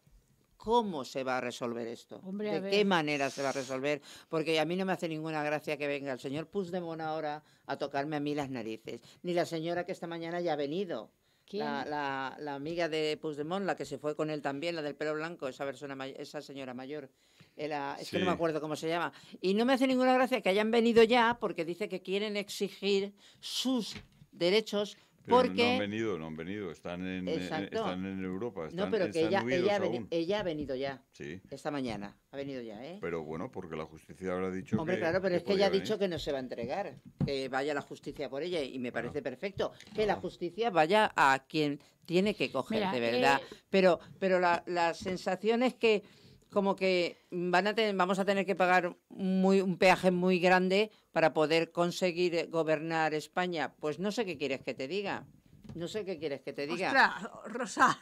cómo se va a resolver esto, Hombre, de qué manera se va a resolver, porque a mí no me hace ninguna gracia que venga el señor Puigdemont ahora a tocarme a mí las narices, ni la señora que esta mañana ya ha venido. ¿Quién? La, la- la amiga de Puigdemont, la que se fue con él también, la del pelo blanco, esa persona esa señora mayor. Era- es que no me acuerdo cómo se llama. Y no me hace ninguna gracia que hayan venido ya porque dice que quieren exigir sus derechos porque... no han venido, no han venido. Están en, en- Exacto. están en Europa. Están, no, pero que están ella, ella, ha veni- aún. ella ha venido ya, Sí, esta mañana. Ha venido ya, ¿eh? pero bueno, porque la justicia habrá dicho Hombre, que claro, pero es que ella ha dicho que no se va a entregar, que vaya la justicia por ella y me parece perfecto que la justicia vaya a quien tiene que coger, Mira, de verdad. eh, Pero, pero la, la sensación es que como que van a tener, vamos a tener que pagar muy, un peaje muy grande para poder conseguir eh, gobernar España. Pues no sé qué quieres que te diga. No sé qué quieres que te diga. ostras, Rosa,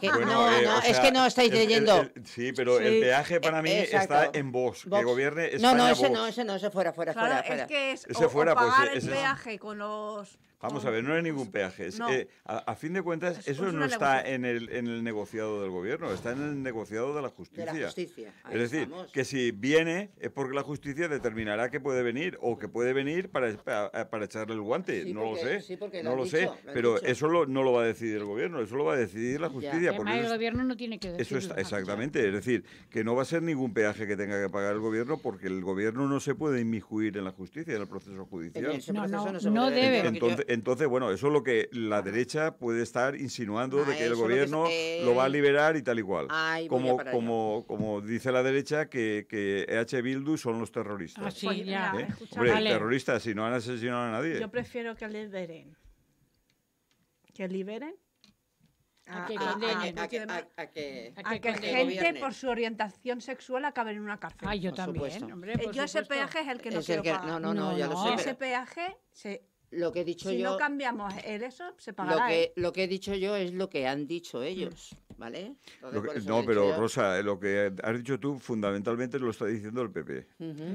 Que- Bueno, no, eh, no, o es que no estáis el- el- leyendo. el- sí, pero el peaje para mí Eh, está exacto. en Vox. Que gobierne No, España no, ese Vox. no, ese no, ese fuera, fuera, claro, fuera, fuera. es que es Ese o, pues, pagar ese el es- peaje con los Vamos a ver, no hay ningún peaje. Es, No. eh, a, a fin de cuentas, Es- eso es no está en el, en el negociado del gobierno, está en el negociado de la De justicia. la justicia. Ahí Es decir, estamos. que si viene es porque la justicia determinará que puede venir o que puede venir para, para, para echarle el guante. Sí, no lo sé. sí, porque lo no lo dicho, sé. lo pero dicho. eso lo- no lo va a decidir el gobierno, eso lo va a decidir la justicia. el eso es- gobierno no tiene que eso decirlo. está, exactamente, es decir, que no va a ser ningún peaje que tenga que pagar el gobierno porque el gobierno no se puede inmiscuir en la justicia, en el proceso En judicial. No, no, se no debe. Entonces, entonces, bueno, eso es lo que la derecha puede estar insinuando de Ah, que el lo que gobierno lo va a eh, liberar y tal y cual. como, como, como dice la derecha que, que EH Bildu son los terroristas. Ah, sí, Pues, ya. ¿eh? Hombre, Vale. terroristas, si no han asesinado a nadie. Yo prefiero que liberen. Que liberen. A que gente por su orientación sexual acabe en una cárcel. Ay, yo Por también, hombre, Eh, por yo ese supuesto. peaje es el que no es quiero que- pagar. no, no, no, No, ya lo sé. ese pero peaje, se- lo que he dicho si yo, no cambiamos el eso, se lo pagará. que, ¿eh? lo que he dicho yo es lo que han dicho ellos, ¿vale? Entonces, Lo que- no, pero Rosa, eh, lo que has dicho tú fundamentalmente lo está diciendo el PP.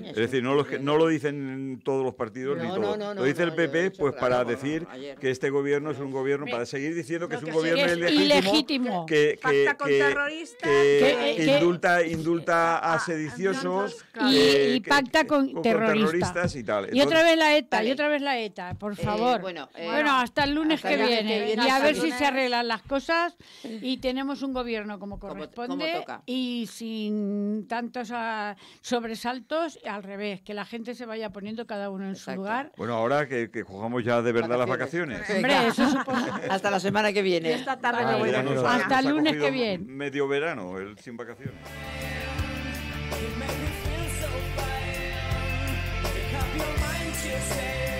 Es decir, no lo, bien. no lo dicen todos los partidos ni todos. no, no, lo dice no, el PP dicho pues claro, para decir ayer. que este gobierno es un gobierno, para seguir diciendo que Lo es un que gobierno Que es ilegítimo, ilegítimo. que, que, Pacta con que- terroristas, que- que- que que- indulta, indulta a sediciosos. Y- que- y que- pacta que- con terroristas. terroristas y tal. Y otra vez la ETA, y otra vez la ETA, por Eh, favor. bueno, eh, Bueno, hasta el lunes hasta que el viene. que viene, y a ver si se arreglan las cosas y tenemos un gobierno como Como- como corresponde toca. y sin tantos ah, sobresaltos, al revés, que la gente se vaya poniendo cada uno en su lugar. Bueno, ahora que, que cojamos ya de verdad las Vacaciones. Hombre, eso supone... Hasta la semana que viene. Esta tarde Ah, voy nos Hasta el lunes que viene. Medio verano, el sin vacaciones. You make me feel so fine. Make up your mind to stay.